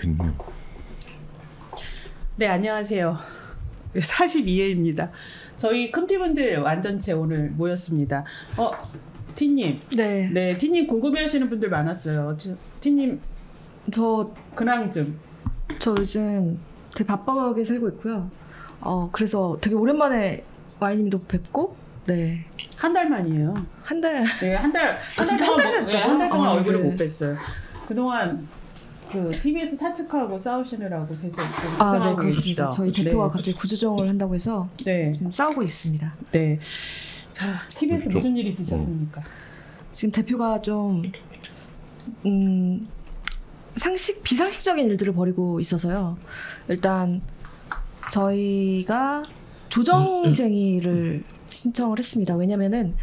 100명. 네, 안녕하세요. 42회입니다. 저희 큰 팀원들 완전체 오늘 모였습니다. 어, 티님. 네. 네, 티님 궁금해 하시는 분들 많았어요. 저- 티님 저, 근황 좀. 저 요즘 되게 바빠하게 살고 있고요. 어, 그래서 되게 오랜만에 와이님도 뵙고, 네. 한 달 만이에요. 한 달. 네, 한 달. 한 진짜 달한 동안, 달 뭐-? 네, 한 달 동안 아, 얼굴을 네. 못 뵀어요. 그동안 그 TBS 사측하고 싸우시느라고 계속 좀 아, 네, 그렇습니다. 계시죠? 저희 대표가 네. 갑자기 구조정을 한다고 해서 네, 좀 싸우고 있습니다. 네. 자, TBS 좀- 무슨 일 있으셨습니까? 지금 대표가 좀, 음, 상식, 비상식적인 일들을 벌이고 있어서요. 일단, 저희가 조정쟁의를 신청을 했습니다. 왜냐면은,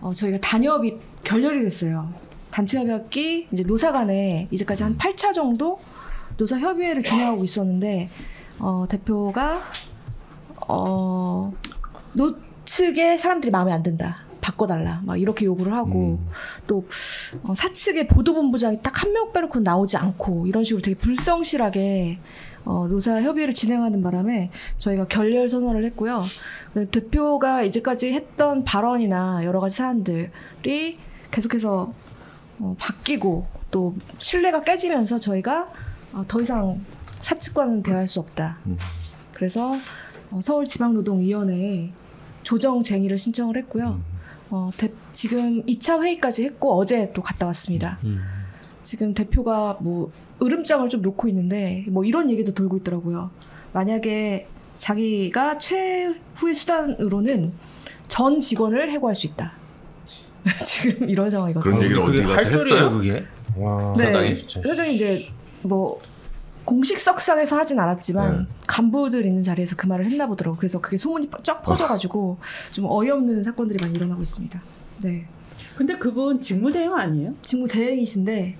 어, 저희가 단협이 결렬이 됐어요. 단체 협약이 이제 노사 간에 이제까지 한 8차 정도 노사 협의회를 진행하고 있었는데, 어, 대표가, 어, 노 측의 사람들이 마음에 안 든다. 바꿔달라. 막 이렇게 요구를 하고, 음. 또 어, 사측의 보도본부장이 딱 한 명 빼놓고 나오지 않고 이런 식으로 되게 불성실하게 어, 노사 협의를 진행하는 바람에 저희가 결렬 선언을 했고요. 대표가 이제까지 했던 발언이나 여러 가지 사안들이 계속해서 어, 바뀌고 또 신뢰가 깨지면서 저희가 어, 더 이상 사측과는 대화할 수 없다. 음. 그래서 어, 서울지방노동위원회에 조정쟁의를 신청을 했고요. 음. 어, 대- 지금 2차 회의까지 했고 어제 또 갔다 왔습니다. 음. 지금 대표가 뭐 으름장을 좀 놓고 있는데 뭐 이런 얘기도 돌고 있더라고요. 만약에 자기가 최후의 수단으로는 전 직원을 해고할 수 있다. 지금 이런 상황이거든요. 그런 얘기를 어디 가서 했어요? 그게? 와. 네, 사장이? 사장이 이제 뭐 공식석상에서 하진 않았지만 네. 간부들 있는 자리에서 그 말을 했나 보더라고. 그래서 그게 소문이 쫙 퍼져가지고 좀 어이없는 사건들이 많이 일어나고 있습니다. 네. 근데 그분 직무대행 아니에요? 직무 대행이신데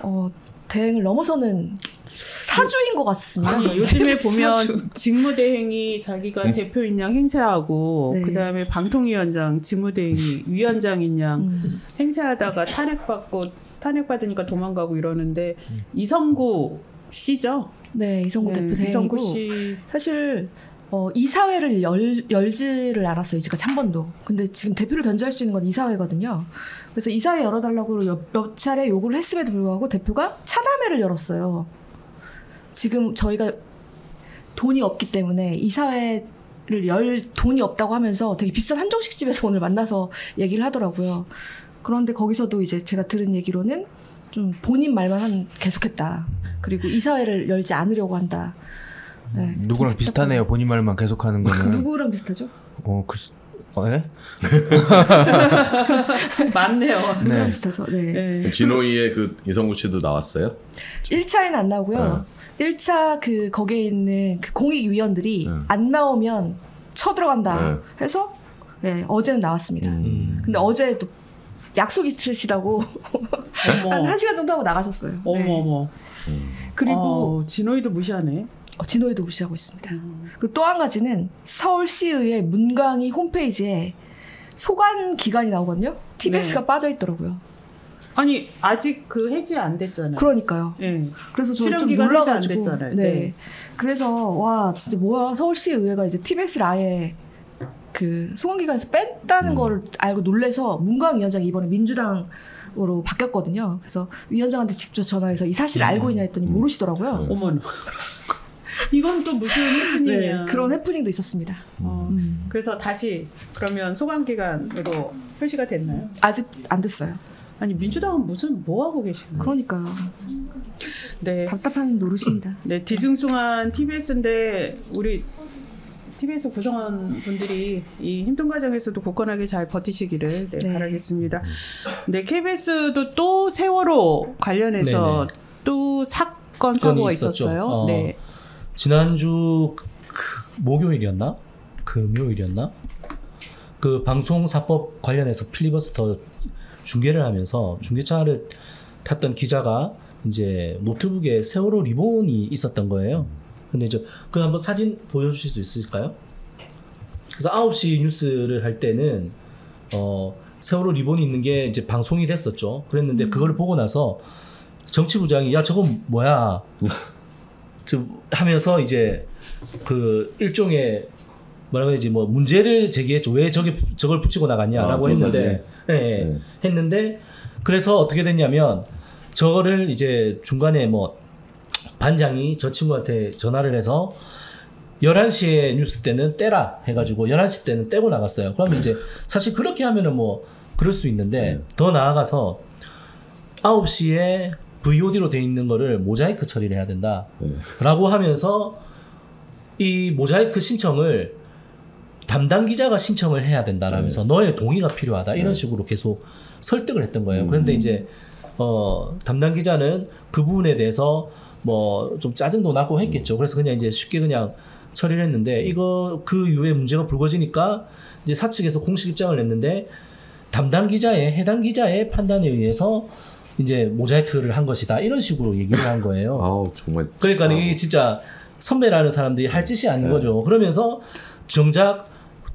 어, 대행을 넘어서는 사주인 것 같습니다. 아니, 요즘에 사주. 보면 직무대행이 자기가 대표인 양 행세하고 네. 그다음에 방통위원장 직무대행이 위원장인 양 음, 행세하다가 탄핵받고 탄핵받으니까 도망가고 이러는데 이성구 씨죠? 네 이성구 네, 대표 대행이고 이성구 씨 사실 어, 이사회를 열, 열지를 않았어요 이제까지 한 번도. 근데 지금 대표를 견제할 수 있는 건 이사회거든요. 그래서 이사회 열어달라고 몇, 몇 차례 요구를 했음에도 불구하고 대표가 차담회를 열었어요. 지금 저희가 돈이 없기 때문에 이 사회 를 열 돈이 없다고 하면서 되게 비싼 한정식 집에서 오늘 만나서 얘기를 하더라고요. 그런데 거기서도 이제 제가 들은 얘기로는 좀 본인 말만 한 계속했다. 그리고 이사회를 열지 않으려고 한다. 네. 누구랑 비슷하네요. 본인 말만 계속하는 거는. 누구랑 비슷하죠? 어, 글, 어, 예? 맞네요. 누구랑 네. 비슷하죠? 네. 네. 진호이의 그 이성구 씨도 나왔어요? 1차에는 안 나오고요. 1차 그 거기에 있는 그 공익위원들이 네. 안 나오면 쳐들어간다 네. 해서 네, 어제는 나왔습니다. 음. 근데 어제 또 약속 있으시다고 한 어머. 1시간 정도 하고 나가셨어요. 어머 네. 어머. 그리고 어, 진호이도 무시하네. 어, 진호이도 무시하고 있습니다. 음. 그리고 또 한 가지는 서울시의회 문광희 홈페이지에 소관 기간이 나오거든요. TBS가 네. 빠져 있더라고요. 아니 아직 그 해지 안 됐잖아요. 그러니까요. 네. 그래서 저 출연 좀 기간 놀라가지고 안 됐잖아요. 네. 네. 그래서 와 진짜 뭐야 서울시 의회가 이제 TBS를 아예 그 소관 기관에서 뺐다는 음. 거를 알고 놀래서 문광 위원장이 이번에 민주당으로 바뀌었거든요. 그래서 위원장한테 직접 전화해서 이 사실 을 알고 있냐 했더니 음. 모르시더라고요. 네. 어머나. 이건 또 무슨 네, 해프닝이야. 그런 해프닝도 있었습니다. 어, 음. 그래서 다시 그러면 소관 기간으로 표시가 됐나요? 아직 안 됐어요. 아니 민주당은 무슨 뭐 하고 계시는 거예요? 그러니까요. 네. 답답한 노릇입니다. 네, 뒤숭숭한 TBS인데 우리 TBS 구성원 분들이 이 힘든 과정에서도 굳건하게 잘 버티시기를 네, 네. 바라겠습니다. 네, KBS도 또 세월호 관련해서 네네. 또 사건 사고가 있었죠. 있었어요. 어. 네, 지난주 그 목요일이었나? 금요일이었나? 그 방송사법 관련해서 필리버스터 중계를 하면서 중계차를 탔던 기자가 이제 노트북에 세월호 리본이 있었던 거예요. 근데 이제 그 한번 사진 보여주실 수 있을까요? 그래서 9시 뉴스를 할 때는 어 세월호 리본이 있는 게 이제 방송이 됐었죠. 그랬는데 그걸 보고 나서 정치부장이 야 저건 뭐야? 좀 하면서 이제 그 일종의 뭐라고 해야지 뭐 문제를 제기했죠. 왜 저게 저걸 붙이고 나갔냐라고 아, 했는데 예, 예. 네. 했는데 그래서 어떻게 됐냐면 저거를 이제 중간에 뭐 반장이 저 친구한테 전화를 해서 11시에 뉴스 때는 떼라 해가지고 11시 때는 떼고 나갔어요. 그럼 이제 사실 그렇게 하면은 뭐 그럴 수 있는데 네. 더 나아가서 9시에 VOD로 돼 있는 거를 모자이크 처리를 해야 된다. 네. 라고 하면서 이 모자이크 신청을 담당 기자가 신청을 해야 된다라면서 너의 동의가 필요하다 이런 네. 식으로 계속 설득을 했던 거예요. 음. 그런데 이제 어 담당 기자는 그 부분에 대해서 뭐 좀 짜증도 나고 했겠죠. 그래서 그냥 이제 쉽게 그냥 처리를 했는데 이거 그 이후에 문제가 불거지니까 이제 사측에서 공식 입장을 냈는데 담당 기자의 해당 기자의 판단에 의해서 이제 모자이크를 한 것이다 이런 식으로 얘기를 한 거예요. 아우 정말. 그러니까 아, 이게 진짜 선배라는 사람들이 할 짓이 아닌 네. 거죠. 그러면서 정작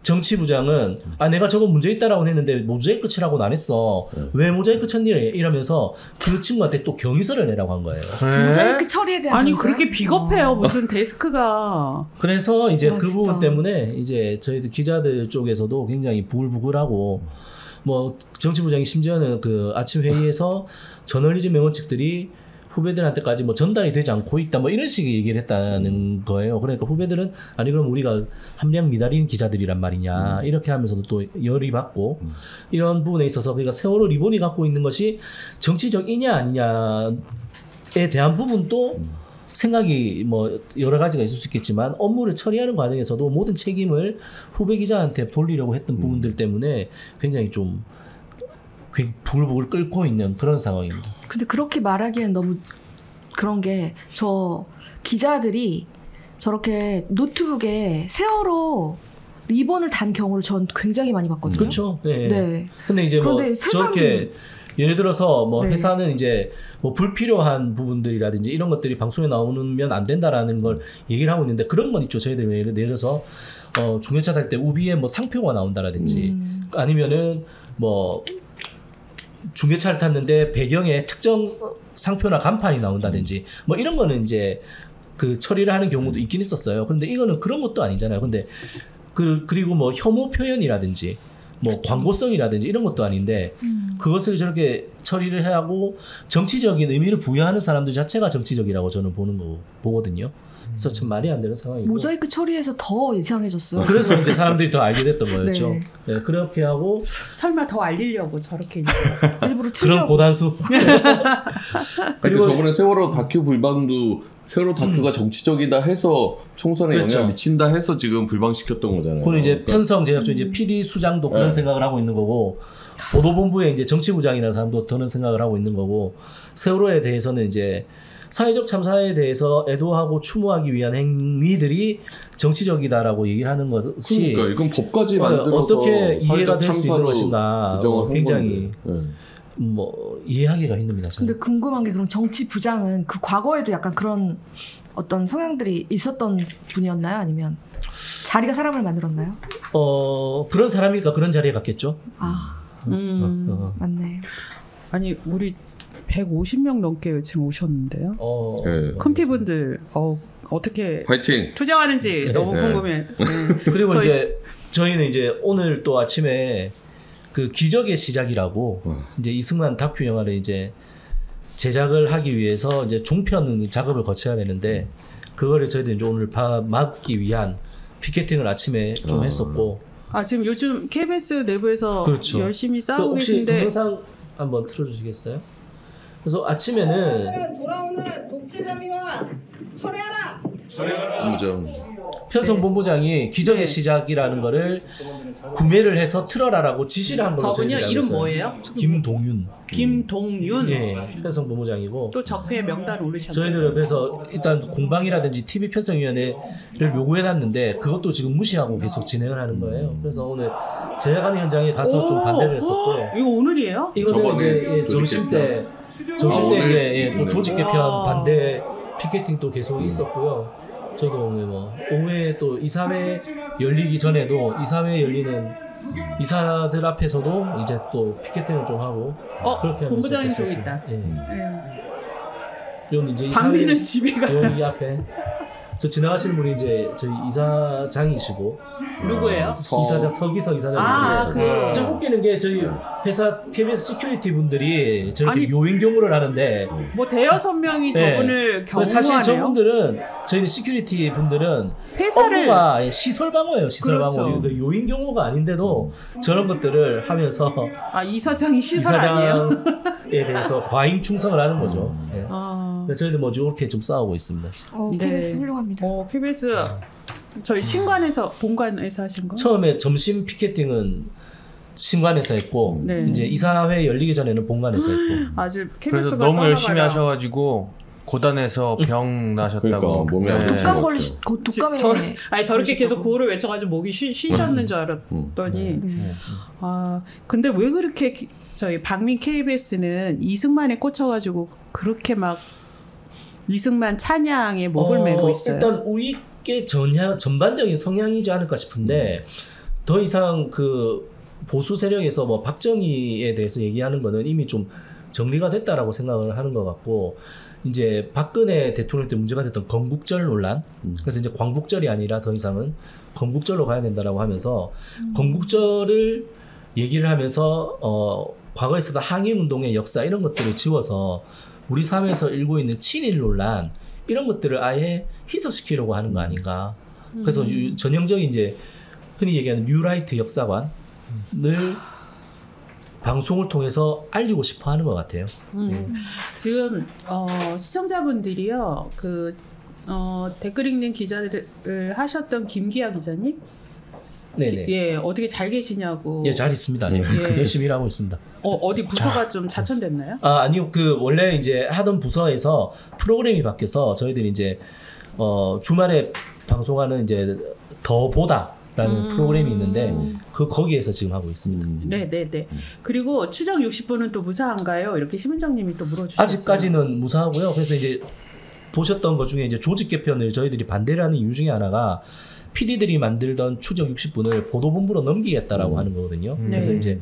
정치부장은 아 내가 저거 문제 있다라고 했는데 모자이크 치라고는 안 했어. 네. 왜 모자이크 쳤니? 이러면서 그 친구한테 또 경위서를 내라고 한 거예요. 네. 모자이크 처리에 대한 아니? 그렇게 비겁해요 어. 무슨 데스크가 그래서 이제 아, 그 진짜. 부분 때문에 이제 저희들 기자들 쪽에서도 굉장히 부글부글하고 뭐 정치부장이 심지어는 그 아침 회의에서 저널리즘 명언칙들이 후배들한테까지 뭐 전달이 되지 않고 있다 뭐 이런 식의 얘기를 했다는 거예요. 그러니까 후배들은 아니 그럼 우리가 함량 미달인 기자들이란 말이냐 이렇게 하면서도 또 열이 받고 이런 부분에 있어서 그러니까 세월호 리본이 갖고 있는 것이 정치적이냐 아니냐에 대한 부분도 생각이 뭐 여러 가지가 있을 수 있겠지만 업무를 처리하는 과정에서도 모든 책임을 후배 기자한테 돌리려고 했던 부분들 때문에 굉장히 좀 굉- 부글부글 끓고 있는 그런 상황입니다. 근데 그렇게 말하기엔 너무 그런 게 저 기자들이 저렇게 노트북에 세월호 리본을 단 경우를 전 굉장히 많이 봤거든요. 그렇죠. 네. 네. 근데 이제 뭐 그런데 세상- 저렇게 예를 들어서 뭐 네. 회사는 이제 뭐 불필요한 부분들이라든지 이런 것들이 방송에 나오면 안 된다라는 걸 얘기를 하고 있는데 그런 건 있죠. 저희들 예를 들어서 어 중계차 탈 때 우비에 뭐 상표가 나온다라든지 음. 아니면은 뭐 중계차를 탔는데 배경에 특정 상표나 간판이 나온다든지 뭐 이런 거는 이제 그 처리를 하는 경우도 있긴 있었어요. 근데 이거는 그런 것도 아니잖아요. 근데 그 그리고 뭐 혐오 표현이라든지 뭐 광고성이라든지 이런 것도 아닌데 음. 그것을 저렇게 처리를 하고 정치적인 의미를 부여하는 사람들 자체가 정치적이라고 저는 보는 거 보거든요. 그래서 참 말이 안 되는 상황이고. 모자이크 처리해서 더 이상해졌어요. 그래서 이제 사람들이 더 알게 됐던 거였죠. 네. 네, 그렇게 하고 설마 더 알리려고 저렇게 일부러 그런 고단수. 그리고 그리고- 저번에 세월호 다큐 불방도 세월호 다큐가 정치적이다 해서 총선에 그렇죠. 영향 미친다 해서 지금 불방시켰던 거잖아요. 그는 이제 그러니까 편성 제작조 이제 PD 수장도 그런 네. 생각을 하고 있는 거고 보도본부에 이제 정치부장이라는 사람도 그런 생각을 하고 있는 거고 세월호에 대해서는 이제 사회적 참사에 대해서 애도하고 추모하기 위한 행위들이 정치적이다라고 얘기를 하는 것이 그러니까 이건 법까지 어, 만들어서 어 떻게 이해가 사회적 될수 있는 것인가 어, 한 굉장히. 네. 뭐 이해하기가 힘듭니다. 저는. 근데 궁금한 게 그럼 정치 부장은 그 과거에도 약간 그런 어떤 성향들이 있었던 분이었나요? 아니면 자리가 사람을 만들었나요? 어 그런 사람이니까 그런 자리에 갔겠죠. 아 음. 어, 어. 맞네. 아니 우리 150명 넘게 지금 오셨는데요. 어, 네. 컴티분들 어, 어떻게 파이팅. 투쟁하는지 너무 네. 궁금해. 네. 그리고 저희- 이제 저희는 이제 오늘 또 아침에 그 기적의 시작이라고 어. 이제 이승만 다큐 영화를 이제 제작을 하기 위해서 이제 종편 작업을 거쳐야 되는데 그거를 저희들 이제 오늘 바, 막기 위한 피켓팅을 아침에 좀 어. 했었고 아 지금 요즘 KBS 내부에서 그렇죠. 열심히 그 싸우고 혹시 계신데 동영상 한번 틀어주시겠어요? 그래서 아침에는 돌아오는 독재자미와 철회하라! 무정. 편성 본부장이 기적의 네. 시작이라는 거를 구매를 해서 틀어라라고 지시를 한 걸로 저분요 이름. 뭐예요? 김동윤. 김동윤. 예, 편성 본부장이고 또 적폐의 명단 오르셨네요. 저희들은 그래서 일단 공방이라든지 TV 편성위원회를 요구해놨는데 그것도 지금 무시하고 계속 진행을 하는 거예요. 그래서 오늘 제작하는 현장에 가서 좀 오! 반대를 했었고 이거 오늘이에요? 이거는 저번에 이제 예, 점심 때. 점심 아, 때? 이제 예, 또 오늘. 조직 개편 와. 반대 피켓팅도 계속 있었고요. 저도 오늘 뭐 오후에 또 이사회 열리기 전에도 이사회 열리는 이사들 앞에서도 이제 또 피켓팅을 좀 하고 어, 그렇게 하면서 본부장님 계속 좀. 있다. 예. 네. 여기 이제 이사회- 집에 가. 여기 앞에 저 지나가시는 분이 이제 저희 이사장이시고 누구예요? 서- 이사장 서기석 이사장이시고 아, 그- 좀 웃기는 게 저희 회사 KBS security 분들이 저렇게 아니- 요인 경호를 하는데 뭐 대여섯 명이 네. 저분을 근데 사실 경호하네요. 저분들은 저희 security 분들은 회사를 업무가 시설 방어예요 시설 그렇죠. 방어 그 요인 경호가 아닌데도 저런 것들을 하면서 아 이사장이 시설 아니에요? 이사장에 대해서 과잉 충성을 하는 거죠. 예. 아, 그래서 저희도 뭐 이렇게 좀 싸우고 있습니다. 어, 네. KBS 훌륭합니다. 어 KBS 저희 신관에서 본관에서 하신 거? 처음에 점심 피켓팅은 신관에서 했고 네. 이제 이사회 열리기 전에는 본관에서 했고 아주 KBS가 그래서 너무 열심히 하셔가지고 고단해서 병 나셨다고. 그러니까 좋죠. 독감 걸리 곧 독감에 저, 아니 저렇게 계속 구호를 외쳐가지고 목이 쉬, 쉬셨는 줄 알았더니 네. 아 근데 왜 그렇게 기- 저희 박민 KBS는 이승만에 꽂혀가지고 그렇게 막 이승만 찬양에 목을 어, 메고 있어요. 일단 우익의 전향 전반적인 성향이지 않을까 싶은데 더 이상 그 보수 세력에서 뭐 박정희에 대해서 얘기하는 거는 이미 좀 정리가 됐다라고 생각을 하는 것 같고 이제 박근혜 대통령 때 문제가 됐던 건국절 논란. 그래서 이제 광복절이 아니라 더 이상은 건국절로 가야 된다라고 하면서 건국절을 얘기를 하면서 어 과거에 있었던 항일 운동의 역사 이런 것들을 지워서 우리 사회에서 일고 있는 친일 논란 이런 것들을 아예 희석시키려고 하는 거 아닌가. 그래서 유- 전형적인 이제 흔히 얘기하는 뉴라이트 역사관을 방송을 통해서 알리고 싶어 하는 것 같아요. 음. 지금 어, 시청자분들이요 그 어, 댓글 읽는 기자를 하셨던 김기아 기자님 네네. 예, 예 어떻게 잘 계시냐고 잘 있습니다. 네. 예. 열심히 일하고 있습니다. 어, 어디 부서가 좀 자천됐나요? 아, 아니요. 그 원래 이제 하던 부서에서 프로그램이 바뀌어서 저희들이 이제 어 주말에 방송하는 이제 더 보다 라는 프로그램이 있는데 그 거기에서 지금 하고 있습니다. 네, 네, 네. 그리고 추정 60분은 또 무사한가요? 이렇게 심은정님이 또 물어주셨어요. 아직까지는 무사하고요. 그래서 이제 보셨던 것 중에 이제 조직 개편을 저희들이 반대를 하는 이유 중에 하나가 PD들이 만들던 추적 60분을 보도본부로 넘기겠다라고 하는 거거든요. 그래서 네. 이제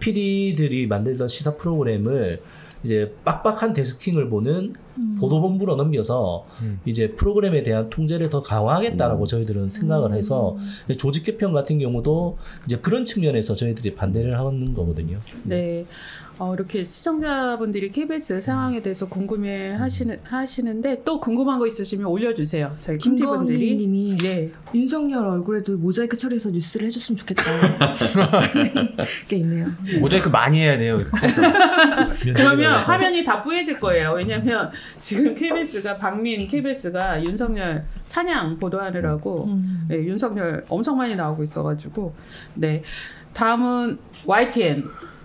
PD들이 만들던 시사 프로그램을 이제 빡빡한 데스킹을 보는 보도본부로 넘겨서 이제 프로그램에 대한 통제를 더 강화하겠다라고 저희들은 생각을 해서 조직 개편 같은 경우도 이제 그런 측면에서 저희들이 반대를 하는 거거든요. 네. 어, 이렇게 시청자분들이 KBS 상황에 대해서 궁금해 하시는, 하시는데 또 궁금한 거 있으시면 올려주세요. 저희 킴티분들이. 김건희님이 예. 윤석열 얼굴에도 모자이크 처리해서 뉴스를 해줬으면 좋겠다. 게 있네요. 모자이크 많이 해야 돼요. 그러면 화면이 다 뿌얘질 거예요. 왜냐면 지금 KBS가 박민 KBS가 윤석열 찬양 보도하느라고 음. 네, 윤석열 엄청 많이 나오고 있어가지고 네 다음은 YTN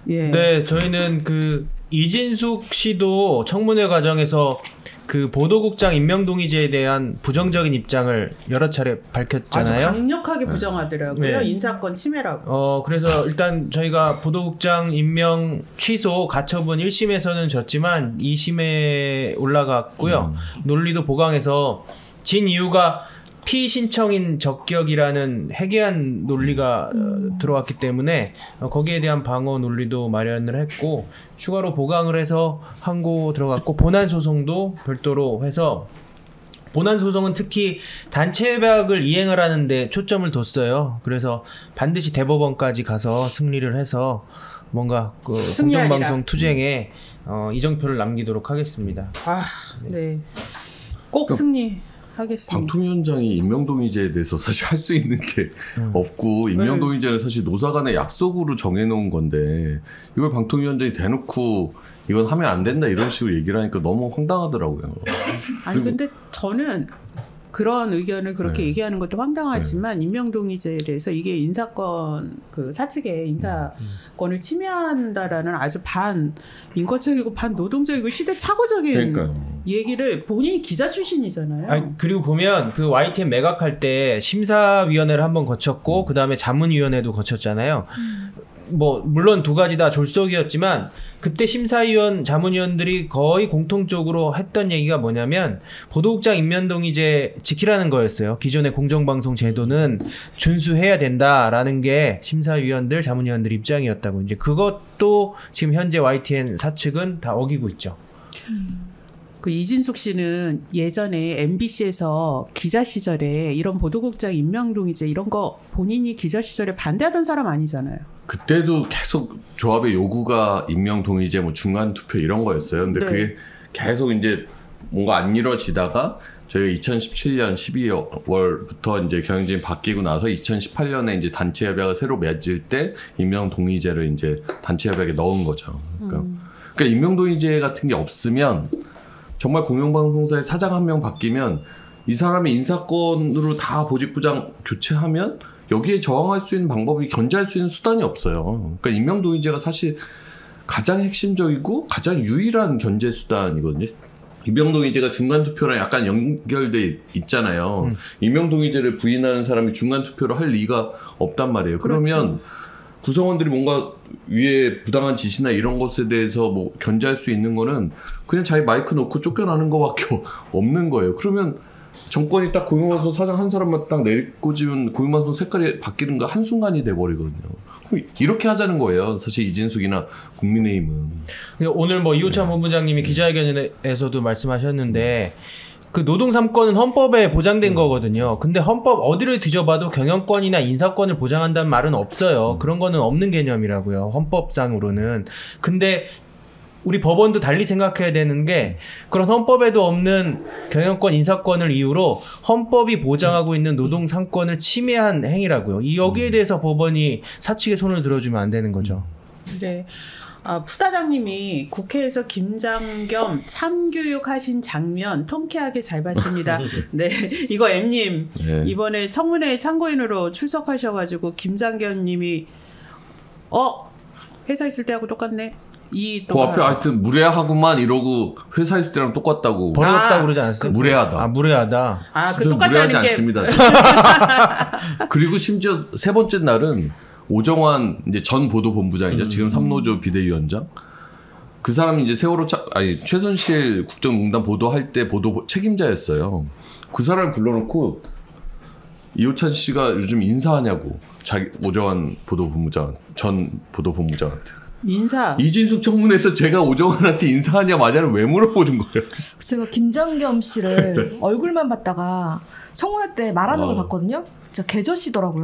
예 네, 저희는 그 이진숙 씨도 청문회 과정에서 그 보도국장 임명동의제에 대한 부정적인 입장을 여러 차례 아주 밝혔잖아요. 강력하게 부정하더라고요 네. 인사권 침해라고 어, 그래서 일단 저희가 보도국장 임명 취소 가처분 1심에서는 졌지만 2심에 올라갔고요. 논리도 보강해서 진 이유가 피신청인 적격이라는 해괴한 논리가 어, 들어왔기 때문에 어, 거기에 대한 방어 논리도 마련을 했고 추가로 보강을 해서 항고 들어갔고 본안 소송도 별도로 해서 본안 소송은 특히 단체 협약을 이행을 하는데 초점을 뒀어요. 그래서 반드시 대법원까지 가서 승리를 해서 뭔가 그. 공정방송 투쟁에 어, 이정표를 남기도록 하겠습니다. 아네꼭 승리 하겠습니다 방통위원장이 임명동의제에 대해서 사실 할 수 있는 게 음. 없고 임명동의제는 사실 노사 간의 약속으로 정해놓은 건데 이걸 방통위원장이 대놓고 이건 하면 안 된다 이런 식으로 얘기를 하니까 너무 황당하더라고요. 아니 근데 저는 그런 의견을 그렇게 네. 얘기하는 것도 황당하지만 임명동의제에 대해서 이게 인사권 그 사측의 인사권을 침해한다라는 아주 반 인권적이고 반 노동적이고 시대착오적인 그러니까요. 얘기를 본인이 기자 출신이잖아요. 아니, 그리고 보면 그 YTN 매각할 때 심사위원회를 한번 거쳤고 그 다음에 자문위원회도 거쳤잖아요. 뭐 물론 두 가지 다 졸속이었지만 그때 심사위원 자문위원들이 거의 공통적으로 했던 얘기가 뭐냐면 보도국장 임명동의제 지키라는 거였어요. 기존의 공정방송 제도는 준수해야 된다라는 게 심사위원들 자문위원들 입장이었다고 이제 그것도 지금 현재 YTN 사측은 다 어기고 있죠. 그 이진숙 씨는 예전에 MBC에서 기자 시절에 이런 보도국장 임명동의제 이런 거 본인이 기자 시절에 반대하던 사람 아니잖아요. 그때도 계속 조합의 요구가 임명 동의제 뭐 중간 투표 이런 거였어요. 근데 네. 그게 계속 이제 뭔가 안 이루어지다가 저희가 2017년 12월부터 이제 경영진 바뀌고 나서 2018년에 이제 단체 협약을 새로 맺을 때 임명 동의제를 이제 단체 협약에 넣은 거죠. 그러니까, 그러니까 임명 동의제 같은 게 없으면 정말 공영방송사의 사장 한 명 바뀌면 이 사람이 인사권으로 다 보직부장 교체하면 여기에 저항할 수 있는 방법이 견제할 수 있는 수단이 없어요. 그러니까 임명동의제가 사실 가장 핵심적이고 가장 유일한 견제 수단이거든요. 임명동의제가 중간 투표랑 약간 연결돼 있잖아요. 임명동의제를 부인하는 사람이 중간 투표를 할 리가 없단 말이에요. 그러면 그렇죠. 구성원들이 뭔가 위에 부당한 지시나 이런 것에 대해서 뭐 견제할 수 있는 거는 그냥 자기 마이크 놓고 쫓겨나는 거밖에 없는 거예요. 그러면 정권이 딱 공영방송 사장 한 사람만 딱 내리꽂으면 공영방송 색깔이 바뀌는 거 한순간이 돼버리거든요. 이렇게 하자는 거예요. 사실 이진숙이나 국민의힘은. 오늘 뭐 이호찬 본부장님이 기자회견에서도 말씀하셨는데 그 노동 3권은 헌법에 보장된 거거든요. 근데 헌법 어디를 뒤져봐도 경영권이나 인사권을 보장한다는 말은 없어요. 그런 거는 없는 개념이라고요. 헌법상으로는. 근데 우리 법원도 달리 생각해야 되는 게 그런 헌법에도 없는 경영권 인사권을 이유로 헌법이 보장하고 있는 노동 상권을 침해한 행위라고요. 이 여기에 대해서 법원이 사측의 손을 들어주면 안 되는 거죠. 네. 아, 푸다장님이 국회에서 김장겸 참교육 하신 장면 통쾌하게 잘 봤습니다. 네. 이거 M님, 네. 이번에 청문회 참고인으로 출석하셔가지고 김장겸님이, 어? 회사 있을 때하고 똑같네? 이 그 앞에 하여튼 무례하구만 이러고 회사 있을 때랑 똑같다고. 버렸다고 아, 그러지 않았어요? 무례하다. 아, 무례하다. 아, 그 저는 무례하지 똑같다는 게. 않습니다. 그리고 심지어 세 번째 날은 오정환 이제 전 보도본부장이죠. 지금 삼노조 비대위원장. 그 사람이 이제 세월호 차, 아니 최순실 국정농단 보도할 때 보도 책임자였어요. 그 사람을 불러놓고 이호찬 씨가 요즘 인사하냐고 자기 오정환 보도본부장 전 보도본부장한테 인사. 이진숙 청문회에서 제가 오정환한테 인사하냐 마냐를 왜 물어보는 거예요? 제가 김장겸 씨를 얼굴만 봤다가 청문회 때 말하는 걸 어. 봤거든요. 진짜 개저씨더라고요.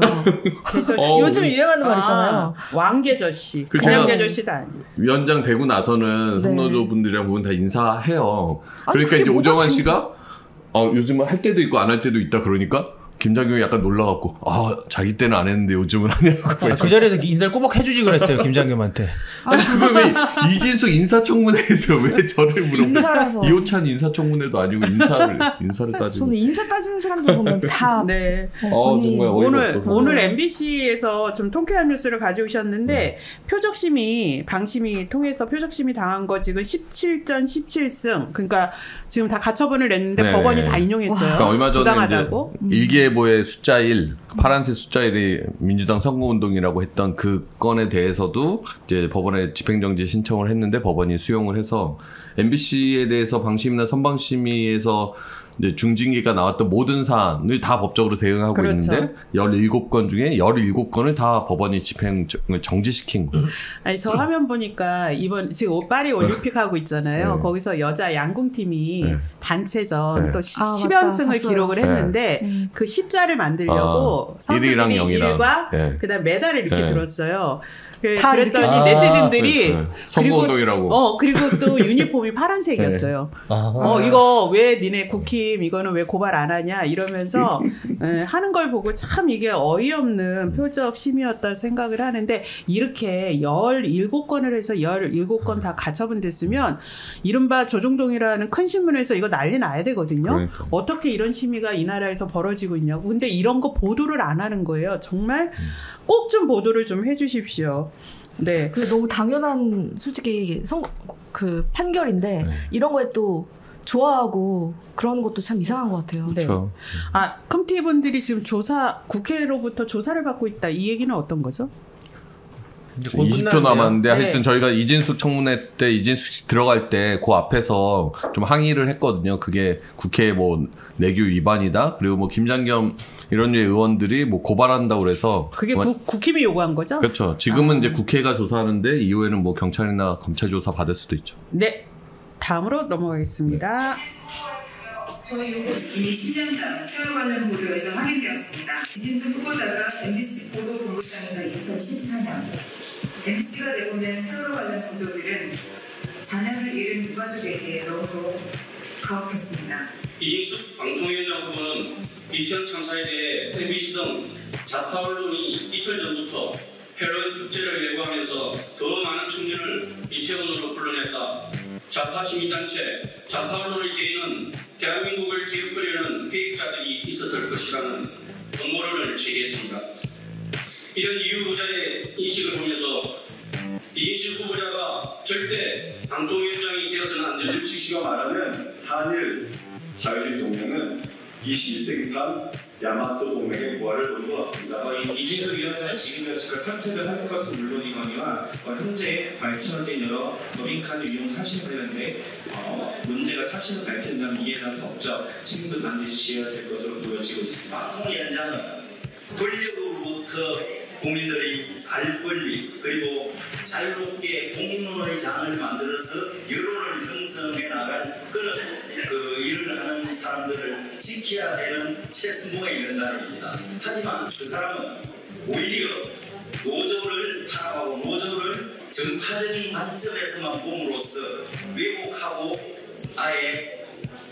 계절씨. 어, 요즘 유행하는 말 있잖아요. 아, 왕계절씨. 그 그냥 아니고. 위원장 되고 나서는 네. 선노조 분들이랑 보면 다 인사해요. 아니, 그러니까 그게 이제 오정환 심- 씨가 어, 요즘은 할 때도 있고 안 할 때도 있다 그러니까 김장겸이 약간 놀라갖고 아 자기 때는 안 했는데 요즘은 하냐고. 아, 그 자리에서 인사를 꼬박 해주지 그랬어요, 김장겸한테. 아니 그걸 왜 이진숙 인사청문회에서 왜 저를 물어봐? 인사라서. 이호찬 인사청문회도 아니고 인사를 인사를 따지고. 저는 인사 따지는 사람들 보면 다 네. 어 본인- 정말 오늘 없어서. 오늘 MBC에서 좀 통쾌한 뉴스를 가져오셨는데 네. 표적심이 방심이 통해서 표적심이 당한 거 지금 17전 17승 그러니까 지금 다 가처분을 냈는데 네. 법원이 다 인용했어요. 그러니까 얼마 전에 부당하다고. 이제 일기예보의 숫자 1, 파란색 숫자 1이 민주당 선거운동이라고 했던 그 건에 대해서도 이제 법원에 집행정지 신청을 했는데 법원이 수용을 해서 MBC에 대해서 방심이나 선방심의에서 이제 중징계가 나왔던 모든 사안을 다 법적으로 대응하고 그렇죠. 있는데 17건 중에 17건을 다 법원이 집행을 정지시킨 거예요. 아니 저 화면 보니까 이번 지금 파리 올림픽 하고 있잖아요. 네. 거기서 여자 양궁팀이 네. 단체전 네. 또 아, 10연승을 맞다. 기록을 봤어요. 했는데 네. 그 10자를 만들려고 아, 선수들이 일이랑 영이랑. 1과 네. 그다음 메달을 이렇게 네. 들었어요. 그, 다 그랬더니 이렇게? 네티즌들이 아, 선거운동이라고. 어 그리고 또 유니폼이 파란색이었어요. 아, 어 이거 왜 니네 국힘 이거는 왜 고발 안 하냐 이러면서 에, 하는 걸 보고 참 이게 어이없는 표적 심이었다 생각을 하는데 이렇게 17건을 해서 17건 다 가처분 됐으면 이른바 조종동이라는 큰 신문에서 이거 난리 나야 되거든요. 그러니까. 어떻게 이런 심의가 이 나라에서 벌어지고 있냐고. 근데 이런 거 보도를 안 하는 거예요. 정말 꼭 좀 보도를 좀 해주십시오. 네. 그 너무 당연한 솔직히 선거 그 판결인데 네. 이런 거에 또 좋아하고 그런 것도 참 이상한 것 같아요. 네. 그렇죠. 아, 컴티 분들이 지금 조사, 국회로부터 조사를 받고 있다. 이 얘기는 어떤 거죠? 이제 곧 20초 끝나는데요. 남았는데 네. 하여튼 저희가 이진숙 청문회 때 이진숙 씨 들어갈 때 그 앞에서 좀 항의를 했거든요. 그게 국회 뭐 내규 위반이다. 그리고 뭐 김장겸 이런 류의 의원들이 뭐 고발한다고 그래서 그게 뭐- 국, 국힘이 요구한 거죠? 그렇죠. 지금은 아. 이제 국회가 조사하는데 이후에는 뭐 경찰이나 검찰 조사 받을 수도 있죠. 네. 다음으로 넘어가겠습니다. 이미 10년 전 세월 관련 보도에서 확인되었습니다. 이진수 후보자가 MBC 보도본부장이다 2014년. MC가 내보낸 세월 관련 보도들은 자녀를 잃은 유가족에게 너무도 가혹했습니다. 이진숙 방통위원장 후보는 이태원 참사에 대해 MBC 등 좌파 언론이 이틀 전부터 헬로윈 축제를 예고하면서 더 많은 청년을 이태원으로 불러냈다. 좌파 시민단체, 좌파 언론의 개인은 대한민국을 기웃거리는 계획자들이 있었을 것이라는 음모론을 제기했습니다. 이런 이유부자의 인식을 보면서 이진숙 후보자가 절대 방통위원장이 되어서는 안 되는 시시가 말하는 한일 자유주의 동맹은 21세기판 야마토 동맹의 부활을 놓은 것 같습니다. 어, 이- 이진석 위원장은 지금 현재 선택을 할 것은 물론이거니와 어, 현재 발전된 여러 법인카드 이용 사실 관련돼 어, 문제가 사실을 밝힌다면 대한 법적 책임도 반드시 지어야 될 것으로 보여지고 있습니다. 방통위원장은 권력으로부터 국민들이 알 권리 그리고 자유롭게 공론의 장을 만들어서 여론을 형성해 나갈 그런 그 일을 하는 사람들을 지켜야 되는 있는 자리입니다. 하지만 그 사람은 오히려 노조를 탄압하고 노조를 정파적인 관점에서만 봄으로써 왜곡하고 아예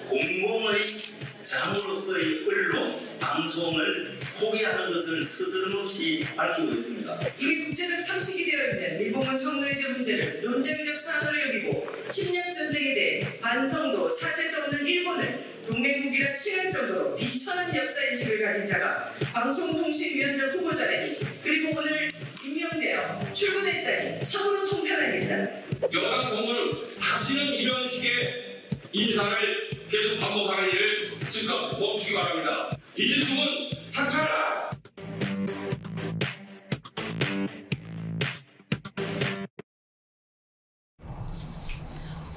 공공의 장으로서의 언론, 방송을 포기하는 것을 스스럼없이 밝히고 있습니다. 이미 국제적 상식이 되어 있는 일본군 성노예제 문제를 논쟁적 사안으로 여기고 침략 전쟁에 대해 반성도 사죄도 없는 일본을 동맹국이라 칭할 정도로 비천한 역사 인식을 가진 자가 방송통신위원장 후보자라니 그리고 오늘 임명되어 출근했다니 참으로 통탄합니다. 여당 공무는 다시는 이런 식의 인사를 계속 반복하는 일을 즉각 멈추기 바랍니다. 이진숙은 사퇴하라!